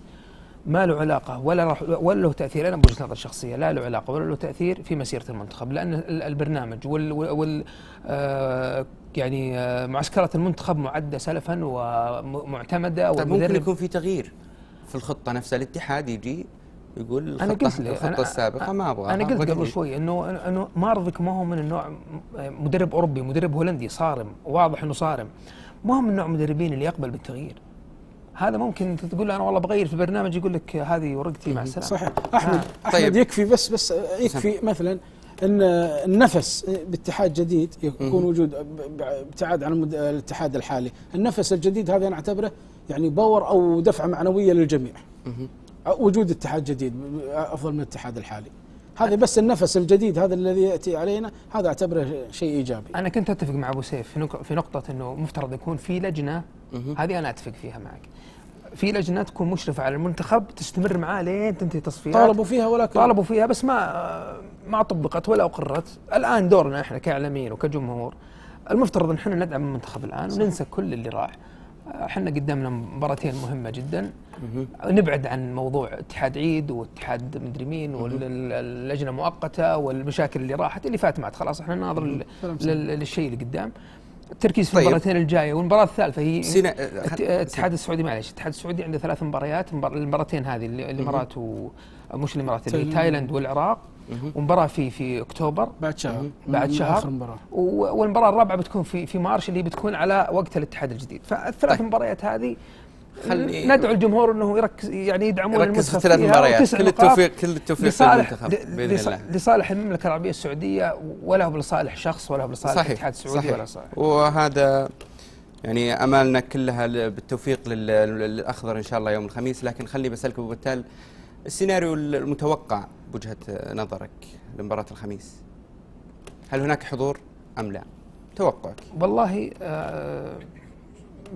ما له علاقة ولا راح ولا له تأثير. أنا بوجهة نظري الشخصيه لا له علاقة ولا له تأثير في مسيرة المنتخب لأن ال- البرنامج وال, وال, وال آه يعني آه معسكرات المنتخب معدة سلفا ومعتمدة طيب ممكن يكون في تغيير في الخطة نفسها الاتحاد يجي يقول أنا الخطه قلت لي الخطة أنا- السابقة ما أبغى أنا قلت قبل شوي انه إنه مارفيك ما هو من النوع مدرب أوروبي مدرب هولندي صارم واضح إنه صارم. ما هو من نوع المدربين اللي يقبل بالتغيير. هذا ممكن أنت تقول له أنا والله بغير في البرنامج يقول لك هذه ورقتي مع السلامة. صحيح. أحمد آه. أحمد طيب. يكفي بس بس يكفي مثلا إن النفس باتحاد جديد يكون وجود ابتعاد عن الاتحاد الحالي. النفس الجديد هذا أنا أعتبره يعني باور أو دفعة معنوية للجميع. وجود اتحاد جديد أفضل من الاتحاد الحالي. هذا بس النفس الجديد هذا الذي يأتي علينا هذا أعتبره شيء إيجابي. أنا كنت أتفق مع أبو سيف في نق- في نقطة إنه مفترض يكون في لجنة هذه أنا أتفق فيها معك. في لجنة تكون مشرفة على المنتخب تستمر معاه لين تنتهي تصفيات. طالبوا فيها ولكن طالبوا فيها بس ما ما طبقت ولا أقرت. الآن دورنا إحنا كإعلاميين وكجمهور. المفترض إن إحنا ندعم المنتخب الآن وننسى كل اللي راح. إحنا قدامنا مباراتين مهمة جدا. نبعد عن موضوع اتحاد عيد واتحاد مدري مين واللجنه المؤقته والمشاكل اللي راحت اللي فات مات خلاص إحنا. لل- للشيء اللي قدام. التركيز في طيب. المباراتين الجاية والمباراة الثالثة هي سينا الاتحاد السعودي معلش الاتحاد السعودي عنده ثلاث مباريات مبار- المباراتين هذه اللي- الامارات و مش الامارات اللي. تايلاند والعراق. ومباراة في في أكتوبر. بعد شهر. بعد من شهر. آخر مباراة. والمباراة الرابعة بتكون في في مارش اللي بتكون على وقت الاتحاد الجديد. فالثلاث طيب. مباريات هذه خلي- ندعو الجمهور إنه يركز يعني يدعمون ركز في ثلاث مباريات. كل التوفيق كل التوفيق لصالح للمنتخب بإذن الله. لصالح المملكة العربية السعودية ولا هو لصالح شخص ولا هو لصالح صحيح الاتحاد السعودي صحيح. ولا صالح. وهذا يعني أمالنا كلها بالتوفيق لل- للأخضر إن شاء الله يوم الخميس. لكن خلي بسألك أبو بتال السيناريو المتوقع بوجهة نظرك لمباراة الخميس هل هناك حضور أم لا؟ توقعك والله آه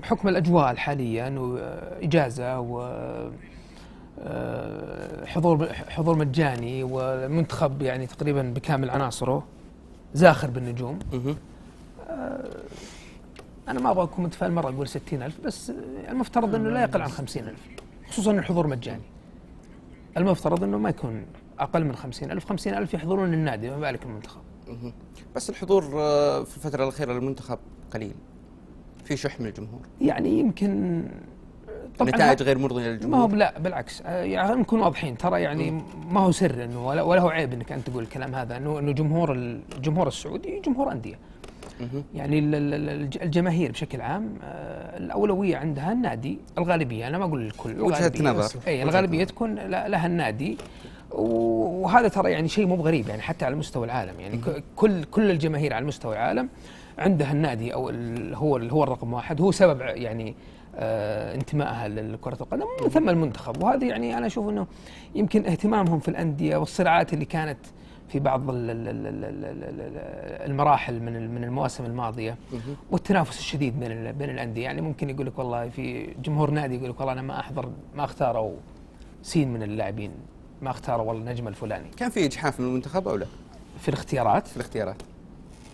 بحكم الأجواء الحاليه انه اجازه و آه، حضور حضور مجاني والمنتخب يعني تقريبا بكامل عناصره زاخر بالنجوم مهم. أنا ما أبغى أكون متفائل مرة أقول 60000 بس المفترض إنه لا يقل عن 50000 خصوصا الحضور مجاني المفترض إنه ما يكون أقل من 50000 50000 يحضرون النادي ما بالك المنتخب. بس الحضور آه، في الفترة الأخيرة للمنتخب قليل. في شح من الجمهور. يعني يمكن طبعا نتائج غير مرضية ما هو للجمهور لا بالعكس آه، يعني نكون واضحين. ترى يعني ما هو سر إنه ولا, ولا هو عيب إنك أنت تقول الكلام هذا إنه إنه جمهور الجمهور السعودي جمهور أندية. يعني ال- ال- ال- الجماهير بشكل عام آه، الأولوية عندها النادي الغالبية أنا ما أقول الكل الغالبية. نظر. اي الغالبية تكون لها النادي. وهذا ترى يعني شيء مو بغريب يعني حتى على مستوى العالم. يعني كل كل الجماهير على مستوى العالم عندها النادي أو هو هو الرقم واحد. هو سبب يعني آه انتمائها لكرة القدم ومن ثم المنتخب. وهذه يعني أنا أشوف إنه يمكن اهتمامهم في الأندية والصراعات اللي كانت في بعض ال- ال- ال- ال- ال- ال- المراحل من من المواسم الماضية والتنافس الشديد بين بين الأندية. يعني ممكن يقول لك والله في جمهور نادي يقول لك والله أنا ما أحضر ما اختاروا سين من اللاعبين ما اختاروا والله النجم الفلاني. كان في إجحاف من المنتخب أو لا؟ في الاختيارات؟ في الاختيارات.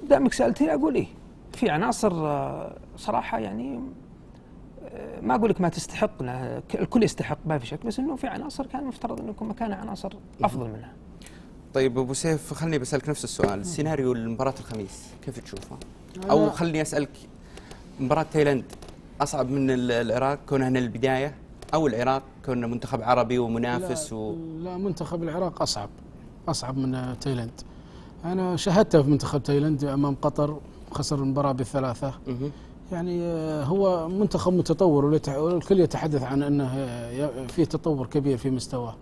دامك سألتني أقول إيه. في عناصر آه، صراحة يعني آه، ما أقول لك ما تستحق الكل يستحق ما في شك بس إنه في عناصر كان المفترض إنه يكون مكانها عناصر أفضل منها. طيب أبو سيف خلني بسألك نفس السؤال. سيناريو المباراة الخميس كيف تشوفه؟ أو أنا- خلني أسألك مباراة تايلاند أصعب من ال- العراق كونها من البداية أو العراق كونه منتخب عربي ومنافس لا, و... لا منتخب العراق أصعب أصعب من تايلاند. أنا شاهدته في منتخب تايلاند أمام قطر خسر المباراة بثلاثة. مهم. يعني آه، هو منتخب متطور والكل يتحدث عن أنه آه، ي- فيه تطور كبير في مستواه.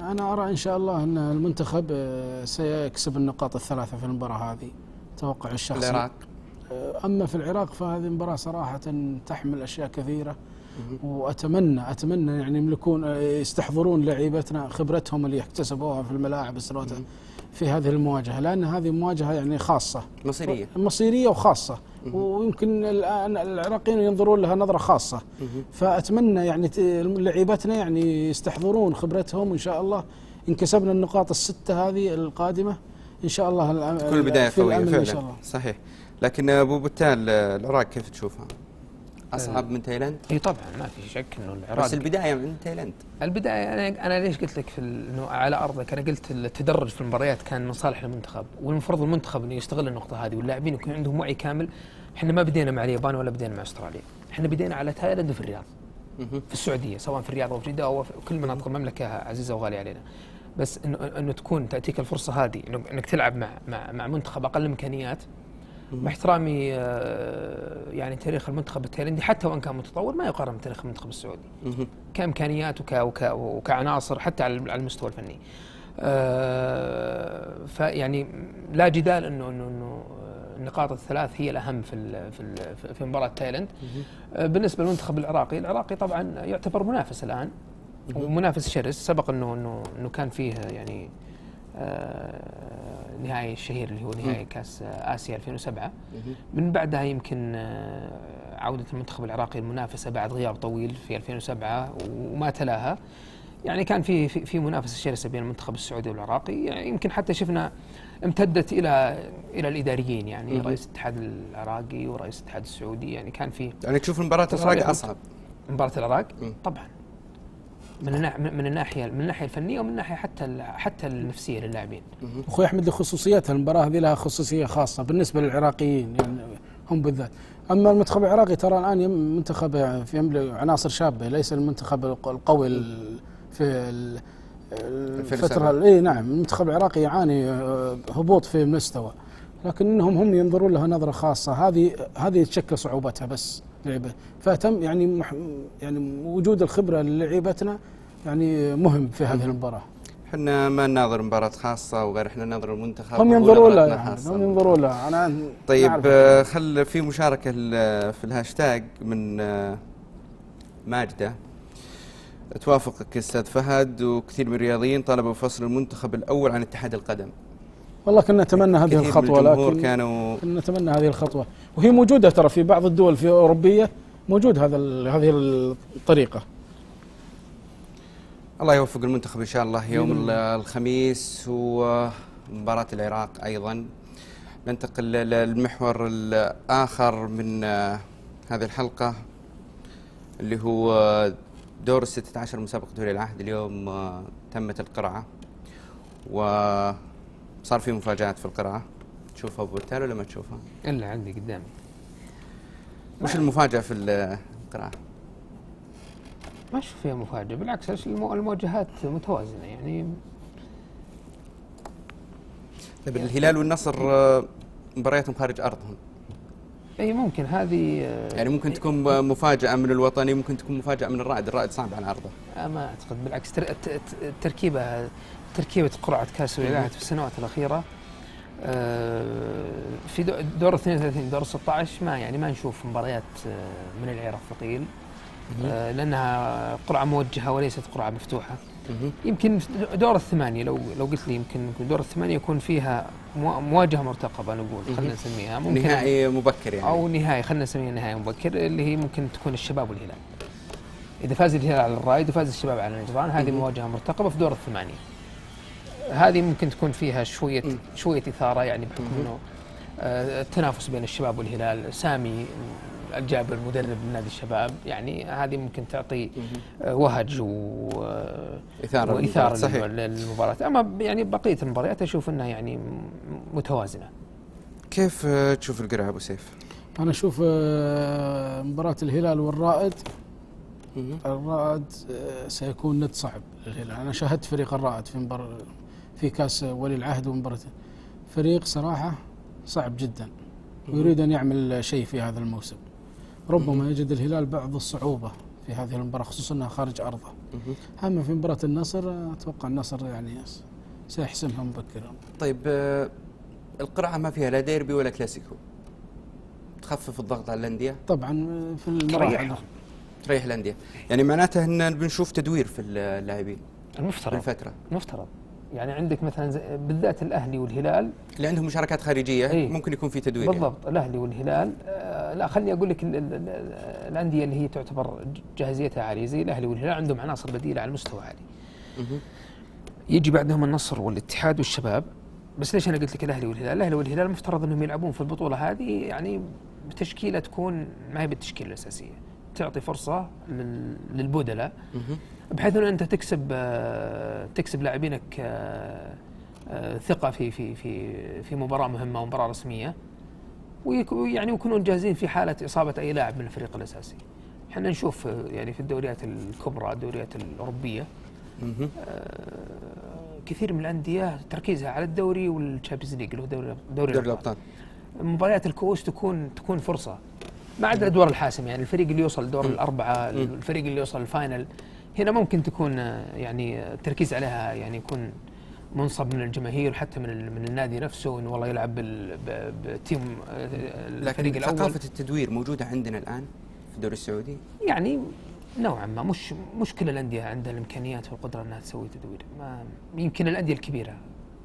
أنا أرى إن شاء الله أن المنتخب آه، سيكسب النقاط الثلاثة في المباراة هذه توقع الشخصي العراق آه، أما في العراق فهذه المباراة صراحة تحمل أشياء كثيرة مهم. وأتمنى أتمنى يعني يملكون آه، يستحضرون لعيبتنا خبرتهم اللي اكتسبوها في الملاعب السنوات. في هذه المواجهة لأن هذه مواجهة يعني خاصة مصيرية مصيرية وخاصة. ويمكن الان العراقيين ينظرون لها نظرة خاصة. فأتمنى يعني لعيبتنا يعني يستحضرون خبرتهم وان شاء الله. ان كسبنا النقاط الستة هذه القادمة. إن شاء الله تكون إن شاء فعلا. الله. صحيح. لكن أبو بتال العراق كيف تشوفها؟ أصعب من تايلاند؟ إي طبعا ما في شك إنه العراق بس البداية من تايلاند. البداية أنا أنا ليش قلت لك في إنه على أرضك؟ أنا قلت التدرج في المباريات كان من صالح المنتخب والمفروض المنتخب إنه يستغل النقطة هذه واللاعبين يكون عندهم وعي كامل. إحنا ما بدينا مع اليابان ولا بدينا مع أستراليا. إحنا بدينا على تايلاند وفي الرياض. في السعودية سواء في الرياض أو في جدة أو في كل مناطق المملكة عزيزة وغالية علينا. بس انه إنه تكون تأتيك الفرصة هذه إنك تلعب مع مع مع منتخب أقل إمكانيات مع احترامي آه، يعني تاريخ المنتخب التايلندي حتى وإن كان متطور ما يقارن بتاريخ المنتخب السعودي. كإمكانيات وك وك وكعناصر حتى على المستوى الفني. آه، فيعني لا جدال إنه إنه إنه النقاط الثلاث هي الأهم في ال في ال في مباراة تايلاند. آه، بالنسبة للمنتخب العراقي، العراقي طبعا يعتبر منافس الآن ومنافس شرس سبق إنه إنه إنه كان فيه يعني آه، نهائي الشهير اللي هو نهائي كأس آسيا 2007 مهم. من بعدها يمكن آه، عودة المنتخب العراقي المنافسة بعد غياب طويل في 2007 وما تلاها. يعني كان في في, منافسة شرسة بين المنتخب السعودي والعراقي. يعني يمكن حتى شفنا امتدت إلى إلى الإداريين. يعني. رئيس الاتحاد العراقي ورئيس الاتحاد السعودي. يعني كان في يعني تشوف المباراة العراق تصاريح أصعب. مباراة العراق. طبعا. من من الناحية من الناحية الفنية ومن الناحية حتى ال- حتى النفسية للاعبين. أخوي أحمد لخصوصيتها المباراة هذه لها خصوصية خاصة بالنسبة للعراقيين يعني هم بالذات أما المنتخب العراقي ترى الآن منتخب في يملك عناصر شابة ليس المنتخب الق- القوي ال- في ال- 2007. الفترة إي نعم المنتخب العراقي يعاني آه، هبوط في المستوى لكنهم هم ينظرون لها نظرة خاصة هذه هذه تشكل صعوبتها بس لعبة. فتم يعني مح يعني وجود الخبرة للعيبتنا يعني مهم في هذه المباراة. إحنا ما نناظر مباراة خاصة وغير إحنا نناظر المنتخب هم ونظرتنا لها. هم ينظرون لها أنا طيب. آه، خل في مشاركة في الهاشتاج من آه، ماجدة. توافقك أستاذ فهد وكثير من الرياضيين طالبوا فصل المنتخب الأول عن اتحاد القدم. والله كنا نتمنى هذه الخطوة الجمهور لكن كانوا كنا نتمنى هذه الخطوة. وهي موجودة ترى في بعض الدول في أوروبية موجود هذا هذه الطريقة. الله يوفق المنتخب إن شاء الله يوم الخميس ومباراة العراق أيضا. ننتقل للمحور الآخر من آه، هذه الحلقة اللي هو دور ال 16 مسابقة دوري العهد. اليوم آه، تمت القرعة. وصار في مفاجآت في القرعة تشوفها ابو بتال ولا ما تشوفها؟ إلا عندي قدامي. وش المفاجأة في القرعة؟ ما أشوف فيها مفاجأة بالعكس المواجهات متوازنة يعني. طيب الهلال والنصر آه، مبارياتهم خارج أرضهم. إي ممكن هذه آه، يعني ممكن تكون مفاجأة من الوطني ممكن تكون مفاجأة من الرائد الرائد صعب على عرضه آه، ما أعتقد بالعكس تر- التركيبه تركيبة قرعة كاس الولايات في السنوات الأخيرة آه، في دو- دور 32 دور 16 ما يعني ما نشوف مباريات آه، من العيار الثقيل آه، لأنها قرعة موجهة وليست قرعة مفتوحة. يمكن دور الثمانية لو لو قلت لي يمكن دور الثمانية يكون فيها موا- مواجهة مرتقبة نقول خلينا نسميها. ممكن نهائي مبكر يعني. أو نهائي خلينا نسميها نهائي مبكر اللي هي ممكن تكون الشباب والهلال. إذا فاز الهلال على الرايد وفاز الشباب على نجران هذه مواجهة مرتقبة في دور الثمانية. هذه ممكن تكون فيها شوية شوية إثارة يعني بحكم إنه آه، التنافس بين الشباب والهلال. سامي الجابر مدرب نادي الشباب يعني هذه ممكن تعطي آه، وهج و آه، إثارة وإثارة للمباراة، صحيح. لل- للمباراة. أما ب- يعني بقية المباريات أشوف إنها يعني م- متوازنة. كيف تشوف القرعة أبو سيف؟ أنا أشوف آه، مباراة الهلال والرائد. الرائد سيكون ند صعب للهلال. أنا شاهدت فريق الرائد في مبار في كاس ولي العهد ومباراة. فريق صراحة صعب جدا ويريد أن يعمل شيء في هذا الموسم. ربما يجد الهلال بعض الصعوبة في هذه المباراة خصوصا إنها خارج أرضه. أما في مباراة النصر أتوقع النصر يعني سيحسمها مبكرا. طيب آه، القرعة ما فيها لا ديربي ولا كلاسيكو. تخفف الضغط على الأندية؟ طبعا آه، في المراحل. تريح. الأندية. يعني معناته أن بنشوف تدوير في اللاعبين. المفترض. بالفترة مفترض يعني عندك مثلا بالذات الأهلي والهلال اللي عندهم مشاركات خارجية إيه. ممكن يكون في تدوير يعني. بالضبط الأهلي والهلال آه لا خليني أقول لك ال- ال- ال- الأندية اللي هي تعتبر جاهزيتها عالية زي الأهلي والهلال عندهم عناصر بديلة على مستوى عالي. يجي بعدهم النصر والاتحاد والشباب بس ليش أنا قلت لك الأهلي والهلال؟ الأهلي والهلال مفترض إنهم يلعبون في البطولة هذه يعني بتشكيلة تكون ما هي بالتشكيلة الأساسية تعطي فرصة لل- للبدلاء. بحيث إنه أنت تكسب آه، تكسب لاعبينك آه، آه، ثقة في في في في مباراة مهمة ومباراه رسمية ويعني يكونون جاهزين في حالة إصابة أي لاعب من الفريق الأساسي. إحنا نشوف يعني في الدوريات الكبرى الدوريات الأوروبية. كثير من الأندية تركيزها على الدوري وال Champions League اللي هو دوري دوري الأبطال. مباريات الكؤوس تكون تكون فرصة ما عدا الادوار الحاسمه يعني الفريق اللي يوصل دور الأربعة الفريق اللي يوصل ال final هنا ممكن تكون آه، يعني آه، التركيز عليها يعني يكون منصب من الجماهير حتى من من النادي نفسه إنه والله يلعب بال- ب- بتيم آه، الفريق لكن الأول. ثقافة التدوير موجودة عندنا الآن في الدوري السعودي؟ يعني نوعا ما مش مش كل الأندية عندها الإمكانيات والقدرة إنها تسوي تدوير. ما يمكن الأندية الكبيرة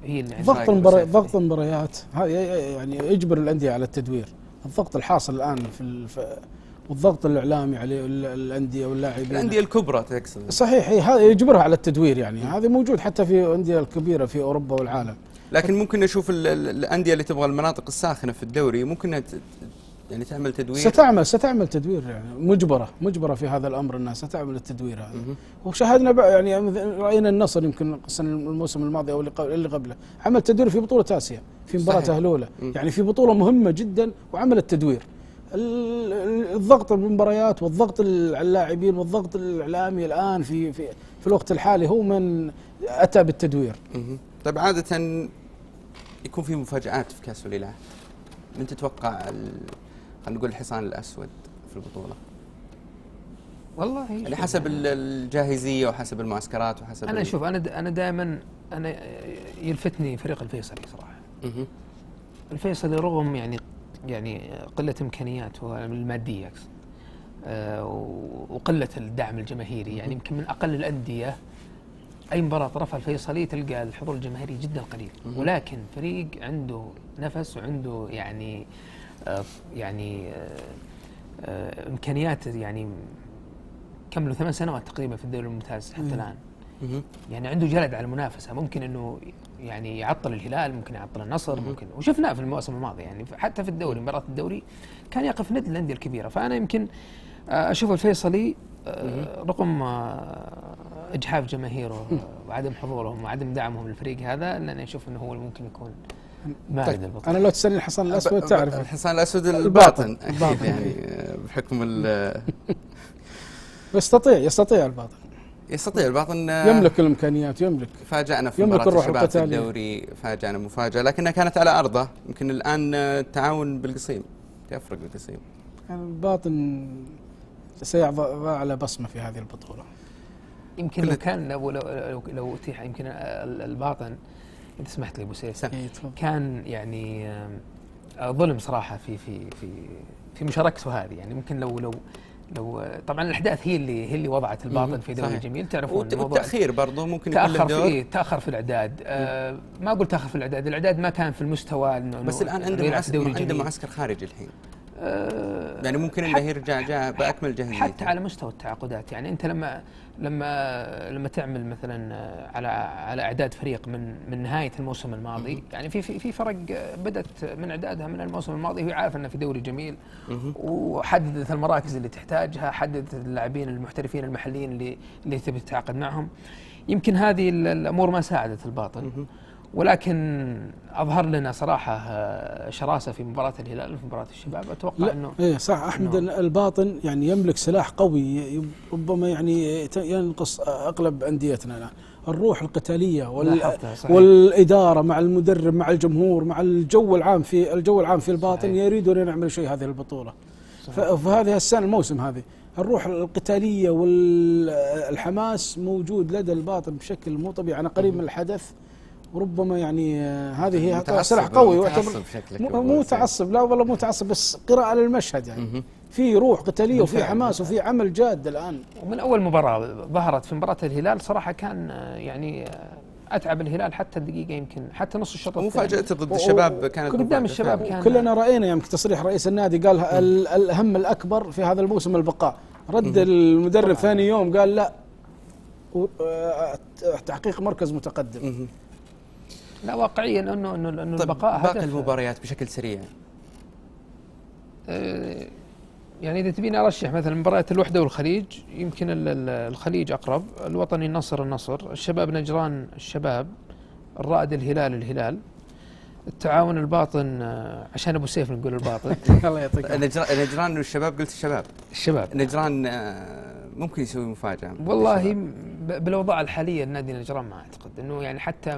هي اللي عندها ضغط المباريات ضغط المباريات يعني يجبر الأندية على التدوير. الضغط الحاصل الآن في الف... والضغط الإعلامي عليه ال- الأندية واللاعبين. الأندية الكبرى تقصد. صحيح هذا يجبرها على التدوير يعني. هذا موجود حتى في الأندية الكبيرة في أوروبا والعالم. لكن ممكن نشوف ال- ال- الأندية اللي تبغى المناطق الساخنة في الدوري ممكن يعني تعمل تدوير؟ ستعمل ستعمل تدوير يعني مجبرة مجبرة في هذا الأمر إنها ستعمل التدوير هذا. وشاهدنا يعني رأينا النصر يمكن السنة الموسم الماضي أو اللي قبل- اللي قبله. عمل تدوير في بطولة آسيا في مباراة. أهلولة. يعني في بطولة مهمة جدا وعمل التدوير ال- ال- الضغط بالمباريات والضغط ال- على اللاعبين والضغط الإعلامي الآن في في في الوقت الحالي هو من أتى بالتدوير. طيب عادة يكون في مفاجآت في كأس ولي العهد من تتوقع خلينا نقول الحصان الأسود في البطولة. والله يعني حسب ال- الجاهزية وحسب المعسكرات وحسب أنا شوف أنا أنا دائما أنا يلفتني فريق الفيصلي صراحة. الفيصلي رغم يعني يعني قلة امكانياته المادية اقصد آه، وقلة الدعم الجماهيري. يعني يمكن من أقل الأندية أي مباراة طرفها الفيصلي تلقى الحضور الجماهيري جدا قليل. ولكن فريق عنده نفس وعنده يعني يعني آه، آه، إمكانيات يعني كملوا ثمان سنوات تقريبا في الدوري الممتاز حتى الآن. يعني عنده جلد على المنافسة. ممكن إنه يعني يعطل الهلال ممكن يعطل النصر ممكن. وشفناه في المواسم الماضيه يعني حتى في الدوري مباراة الدوري كان يقف ند الانديه الكبيرة. فأنا يمكن آه، أشوف الفيصلي آه، رغم آه، إجحاف جماهيره وعدم حضورهم وعدم دعمهم للفريق هذا لاني أشوف إنه هو ممكن يكون مارد طيب. البطوله أنا لو تسألني الحصان الأسود تعرف الحصان الأسود الباطن. الباطن أكيد الباطن. يعني بحكم ال- يستطيع يستطيع الباطن يستطيع الباطن آه، يملك الإمكانيات يملك فاجأنا في يملك مباراة الروح الشباب في. الدوري فاجأنا مفاجأة لكنها كانت على أرضه يمكن الآن آه، التعاون بالقصيم يفرق بالقصيم يعني الباطن سيضع على بصمة في هذه البطولة يمكن لو كان لو لو, لو, لو أتيح يمكن ال- الباطن إذا سمحت لي أبو سيف. إيه،. كان يعني آه، ظلم صراحة في في في في مشاركته هذه يعني ممكن لو لو لو طبعا الأحداث هي اللي هي اللي وضعت الباطن. في دوري. الجميل تعرفون والت- الموضوع والتأخير برضه ممكن تأخر في إيه تأخر في الإعداد آه ما أقول تأخر في الإعداد الإعداد ما كان في المستوى إنه بس الآن عنده معسكر عنده. معسكر خارجي الحين يعني ممكن إنه يرجع جاء بأكمل جهزيته حتى على مستوى التعاقدات. يعني أنت لما لما لما تعمل مثلا على على أعداد فريق من من نهاية الموسم الماضي يعني في في فرق بدأت من أعدادها من الموسم الماضي وهي عارفه إنه في دوري جميل. وحددت المراكز اللي تحتاجها حددت اللاعبين المحترفين المحليين اللي اللي تبي تتعاقد معهم. يمكن هذه ال- الأمور ما ساعدت الباطن. ولكن أظهر لنا صراحة آه، شراسة في مباراة الهلال وفي مباراة الشباب أتوقع إنه إيه صح أحمد إنه- الباطن يعني يملك سلاح قوي ربما يعني ينقص أغلب أنديتنا الآن الروح القتالية وال. والإدارة مع المدرب مع الجمهور مع الجو العام في الجو العام في الباطن صحيح. يريدون أن يعملوا شيء هذه البطولة صحيح. فهذه السنة الموسم هذه الروح القتالية والحماس موجود لدى الباطن بشكل مو طبيعي أنا قريب من الحدث وربما يعني آه، هذه هي متعصب- سلاح قوي واعتبر متعصب شكلك مو أبو مو سيف. تعصب لا والله مو تعصب بس قراءة للمشهد يعني. في روح قتالية وفي. حماس وفي عمل جاد الآن ومن أول مباراة ظهرت في مباراة الهلال صراحة كان آه، يعني آه، أتعب الهلال حتى الدقيقة يمكن حتى نص الشوط الثاني ومفاجأته ضد الشباب كانت قدام مفاجأة الشباب. كان كلنا رأينا يمكن تصريح رئيس النادي قال ال- الهم الأكبر في هذا الموسم البقاء رد المدرب ثاني يوم قال لا تحقيق مركز متقدم. لا واقعيا انه انه إنه طيب البقاء باقي المباريات بشكل سريع. آه، يعني إذا تبيني أرشح مثلا مباريات الوحدة والخليج يمكن ال- ال- الخليج أقرب. الوطني النصر النصر. الشباب نجران الشباب. الرائد الهلال الهلال. التعاون الباطن آه، عشان أبو سيف نقول الباطن. الله يعطيك نجران نجران والشباب قلت الشباب. الشباب. نجران آه، ممكن يسوي مفاجأة والله بالأوضاع الحالية النادي نجران ما أعتقد. إنه يعني حتى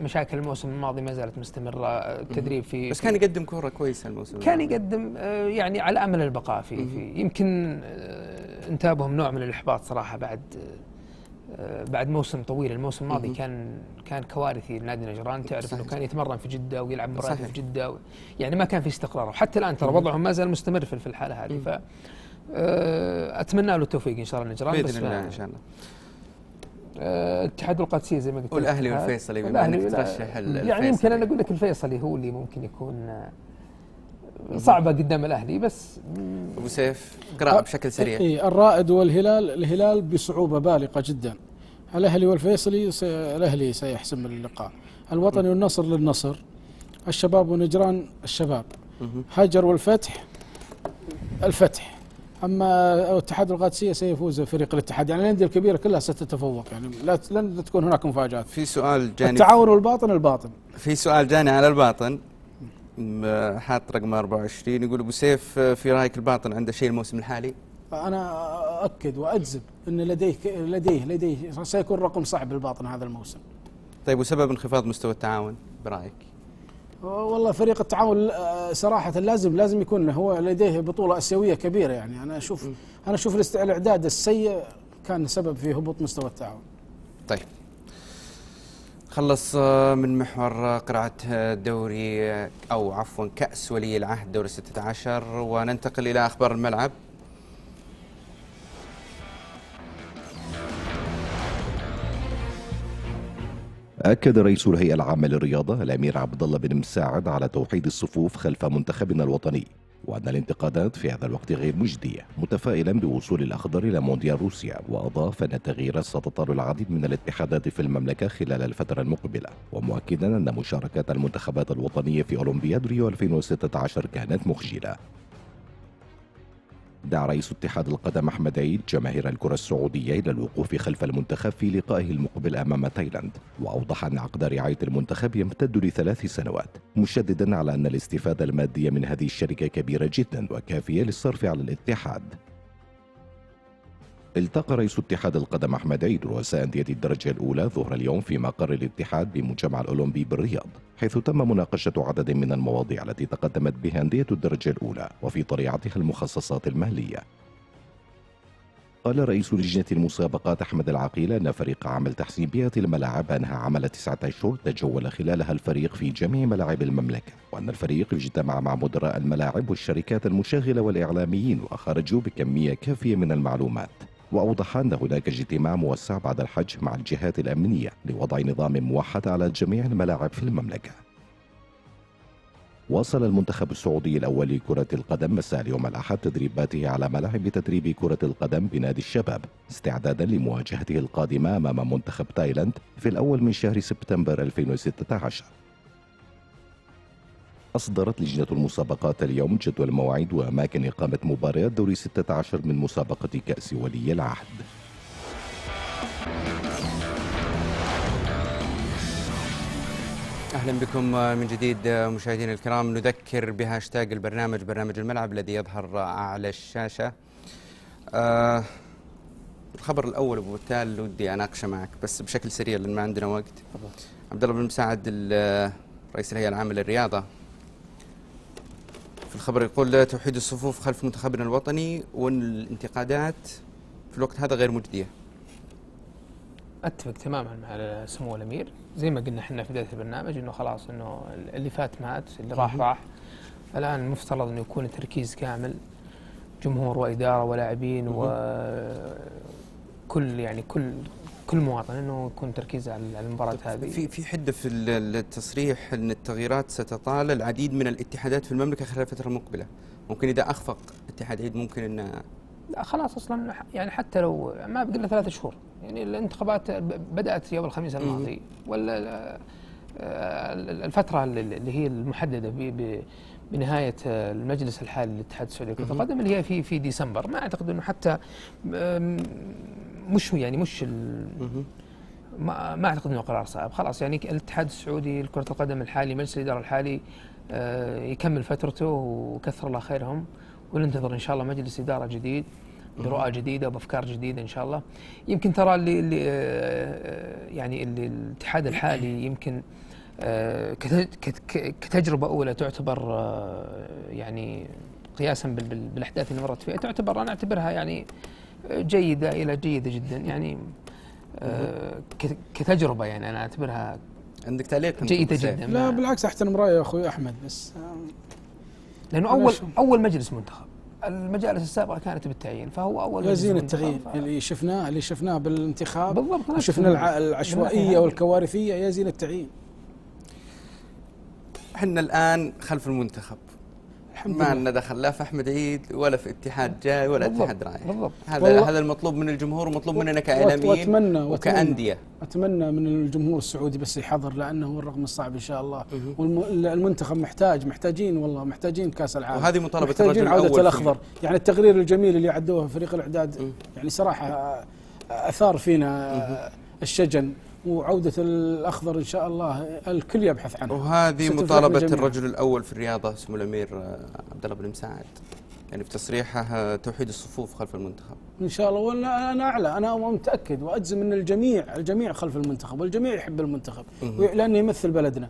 مشاكل الموسم الماضي ما زالت مستمرة التدريب في بس كان يقدم كورة كويسة الموسم كان. يقدم آه، يعني على أمل البقاء في, في يمكن آه، انتابهم نوع من الإحباط صراحة بعد آه، بعد موسم طويل. الموسم الماضي. كان كان كوارثي لنادي نجران تعرف إنه. كان يتمرن في جدة ويلعب مباريات. في جدة و- يعني ما كان في استقرار. وحتى الآن ترى وضعهم ما زال مستمر في الحالة هذه. ف آه، أتمنى له التوفيق إن شاء الله نجران بس بإذن الله إن شاء الله. آه، الاتحاد القادسية زي ما قلت الاتحاد. والفيصلي بما ولا- ترشح يعني يمكن. أنا أقول لك الفيصلي هو اللي ممكن يكون آه، صعبة قدام الأهلي بس أبو سيف قراءة بشكل سريع. إيه الرائد والهلال الهلال بصعوبة بالغة جدا. الأهلي والفيصلي سي- الأهلي سيحسم اللقاء. الوطني والنصر للنصر الشباب ونجران الشباب. هجر والفتح الفتح. أما الاتحاد القادسية سيفوز فريق الاتحاد. يعني الأندية الكبيرة كلها ستتفوق. يعني لا لن تكون هناك مفاجآت. في سؤال جاني التعاون والباطن الباطن. في سؤال جاني على الباطن. حاط رقم 24 يقول أبو سيف في رأيك الباطن عنده شيء الموسم الحالي؟ أنا أؤكد وأجزم أن لديه لديه لديه سيكون رقم صعب الباطن هذا الموسم. طيب وسبب انخفاض مستوى التعاون برأيك؟ والله فريق التعاون آه، صراحة لازم لازم يكون هو لديه بطولة آسيوية كبيرة يعني. أنا أشوف أنا أشوف الإعداد السيء كان سبب في هبوط مستوى التعاون. طيب. خلص آه، من محور آه، قراءة دوري أو عفوا كأس ولي العهد دوري 16 وننتقل إلى أخبار الملعب. أكد رئيس الهيئة العامة للرياضة الأمير عبد الله بن مساعد على توحيد الصفوف خلف منتخبنا الوطني وأن الانتقادات في هذا الوقت غير مجدية متفائلا بوصول الأخضر إلى مونديال روسيا وأضاف أن التغييرات ستطال العديد من الاتحادات في المملكة خلال الفترة المقبلة ومؤكدا أن مشاركة المنتخبات الوطنية في أولمبياد ريو 2016 كانت مخجلة. دعا رئيس اتحاد القدم أحمد عيد جماهير الكرة السعودية إلى الوقوف خلف المنتخب في لقائه المقبل أمام تايلاند وأوضح أن عقد رعاية المنتخب يمتد لثلاث سنوات مشددا على أن الاستفادة المادية من هذه الشركة كبيرة جدا وكافية للصرف على الاتحاد. التقى رئيس اتحاد القدم أحمد عيد رؤساء أندية الدرجة الأولى ظهر اليوم في مقر الاتحاد بمجمع الأولمبي بالرياض حيث تم مناقشة عدد من المواضيع التي تقدمت بها أندية الدرجة الأولى وفي طليعتها المخصصات المالية قال رئيس لجنة المسابقات أحمد العقيل أن فريق عمل تحسين بيئة الملاعب أنهى عمل تسعة أشهر تجول خلالها الفريق في جميع ملاعب المملكة وأن الفريق اجتمع مع مدراء الملاعب والشركات المشغلة والإعلاميين وخرجوا بكمية كافية من المعلومات. وأوضح أن هناك اجتماع موسع بعد الحج مع الجهات الأمنية لوضع نظام موحد على جميع الملاعب في المملكة. واصل المنتخب السعودي الأول لكرة القدم مساء اليوم الأحد تدريباته على ملاعب تدريب كرة القدم بنادي الشباب استعدادا لمواجهته القادمة أمام منتخب تايلاند في الأول من شهر سبتمبر 2016 أصدرت لجنة المسابقات اليوم جدول مواعيد وأماكن إقامة مباريات دوري 16 من مسابقة كأس ولي العهد أهلا بكم من جديد مشاهدينا الكرام نذكر بهاشتاج البرنامج برنامج الملعب الذي يظهر على الشاشة. آه الخبر الأول أبو بتال ودي أناقشه معك بس بشكل سريع لأن ما عندنا وقت. عبد الله بن مساعد ال- رئيس الهيئة العامة للرياضة في الخبر يقول توحيد الصفوف خلف منتخبنا الوطني وان الانتقادات في الوقت هذا غير مجدية. أتفق تماما مع سمو الأمير. زي ما قلنا إحنا في بداية البرنامج إنه خلاص إنه اللي فات مات اللي راح راح. الآن المفترض إنه يكون التركيز كامل. جمهور وإدارة ولاعبين وكل يعني كل كل مواطن إنه يكون تركيزه على المباراة هذه. في في حدة في ال- التصريح إن التغييرات ستطال العديد من الاتحادات في المملكة خلال الفترة المقبلة. ممكن إذا أخفق اتحاد عيد ممكن انه لا خلاص أصلا يعني حتى لو ما بقى لنا ثلاث شهور. يعني الانتخابات بدأت يوم الخميس الماضي ولا ال- ال- الفترة اللي هي المحددة بنهاية المجلس الحالي للاتحاد السعودي لكره القدم اللي هي في في ديسمبر. ما أعتقد إنه حتى مش يعني مش ال- ما, ما أعتقد إنه قرار صعب. خلاص يعني الاتحاد السعودي لكره القدم الحالي مجلس الإدارة الحالي آه، يكمل فترته وكثر الله خيرهم. وننتظر إن شاء الله مجلس إدارة جديد برؤى جديدة وبأفكار جديدة إن شاء الله. يمكن ترى اللي, اللي آه، يعني اللي الاتحاد الحالي يمكن آه، كتجربة أولى تعتبر آه، يعني قياسا بال- بال- بالأحداث اللي مرت فيها تعتبر أنا أعتبرها يعني جيدة إلى جيده جدا يعني آه، كتجربة يعني أنا أعتبرها عندك تعليق؟ جيدة؟ جدا. لا بالعكس أحترم رأي أخوي أحمد بس آه، لأنه أول أول مجلس منتخب المجالس السابقة كانت بالتعيين فهو أول يا مجلس زين منتخب، التغيير ف- اللي شفناه اللي شفناه بالانتخاب. بالضبط الناحية العشوائية. والكوارثية يا زين التعيين. إحنا الآن خلف المنتخب. الحمد ما لله. لنا دخل لا في أحمد عيد ولا في اتحاد جاي ولا بالضبط، اتحاد رايح. بالضبط. هذا هذا المطلوب من الجمهور ومطلوب مننا كإعلاميين واتمنى وكأندية. أتمنى من الجمهور السعودي بس يحضر لأنه الرقم الصعب إن شاء الله. والمنتخب محتاج محتاجين والله محتاجين كأس العالم. وهذه محتاجين الرجل الأول عوده الأخضر. يعني التقرير الجميل اللي عدوه فريق الإعداد يعني صراحة أثار فينا الشجن. وعودة الأخضر إن شاء الله الكل يبحث عنه. وهذه جميعاً. الرجل الأول في الرياضة سمو الأمير آه، عبد الله بن مساعد. يعني في تصريحه آه، توحيد الصفوف خلف المنتخب. إن شاء الله. وأنا أنا أعلى. أنا متأكد وأجزم إن الجميع الجميع خلف المنتخب والجميع يحب المنتخب لأنه يمثل بلدنا.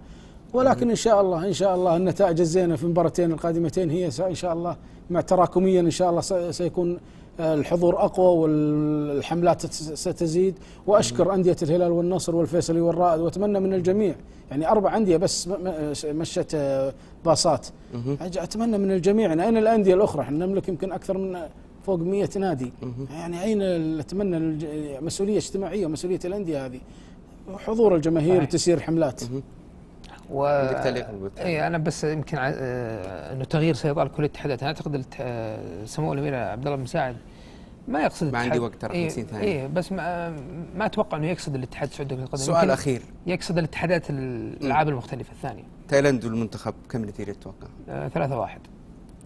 ولكن إن شاء الله إن شاء الله النتائج الزينة في المباراتين القادمتين هي إن شاء الله مع تراكميا إن شاء الله سيكون الحضور أقوى والحملات ست- ستزيد. وأشكر أندية الهلال والنصر والفيصلي والرائد. وأتمنى من الجميع يعني أربع أندية بس مشت آه، باصات. أتمنى من الجميع أين الأندية الأخرى؟ إحنا نملك يمكن أكثر من فوق 100 نادي. يعني أين أتمنى مسؤولية اجتماعية ومسؤولية الأندية هذه؟ حضور الجماهير. وتسيير حملات. و؟ اي أنا بس يمكن ع- آه، إنه تغيير سيطره كل الاتحادات. أنا أعتقد آه، سمو الأمير عبد الله بن مساعد ما يقصد ما عندي الاتحاد- وقت ترى إيه، 50 ثانية. إيه بس ما ما أتوقع إنه يقصد الاتحاد السعودي لكره القدم. سؤال أخير. يقصد الاتحادات الألعاب المختلفة الثانية. تايلاند والمنتخب كم نتيجه تتوقع؟ آه، ثلاثة واحد.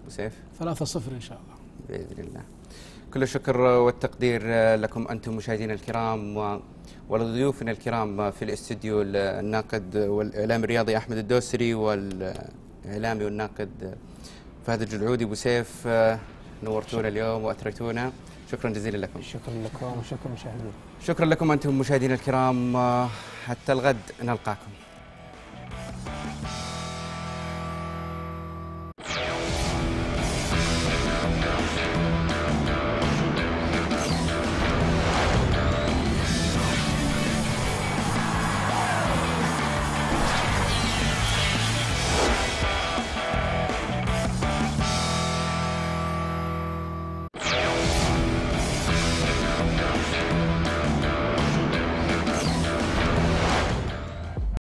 ابو سيف 3-0 إن شاء الله. بإذن الله. كل الشكر والتقدير لكم أنتم مشاهدينا الكرام و- ولضيوفنا الكرام في الاستديو الناقد والإعلامي الرياضي أحمد الدوسري والإعلامي والناقد فهد الجلعودي أبو سيف نورتونا اليوم واثريتونا شكرا جزيلا لكم. شكرا لكم وشكرا مشاهدين شكرا لكم أنتم مشاهدينا الكرام حتى الغد نلقاكم.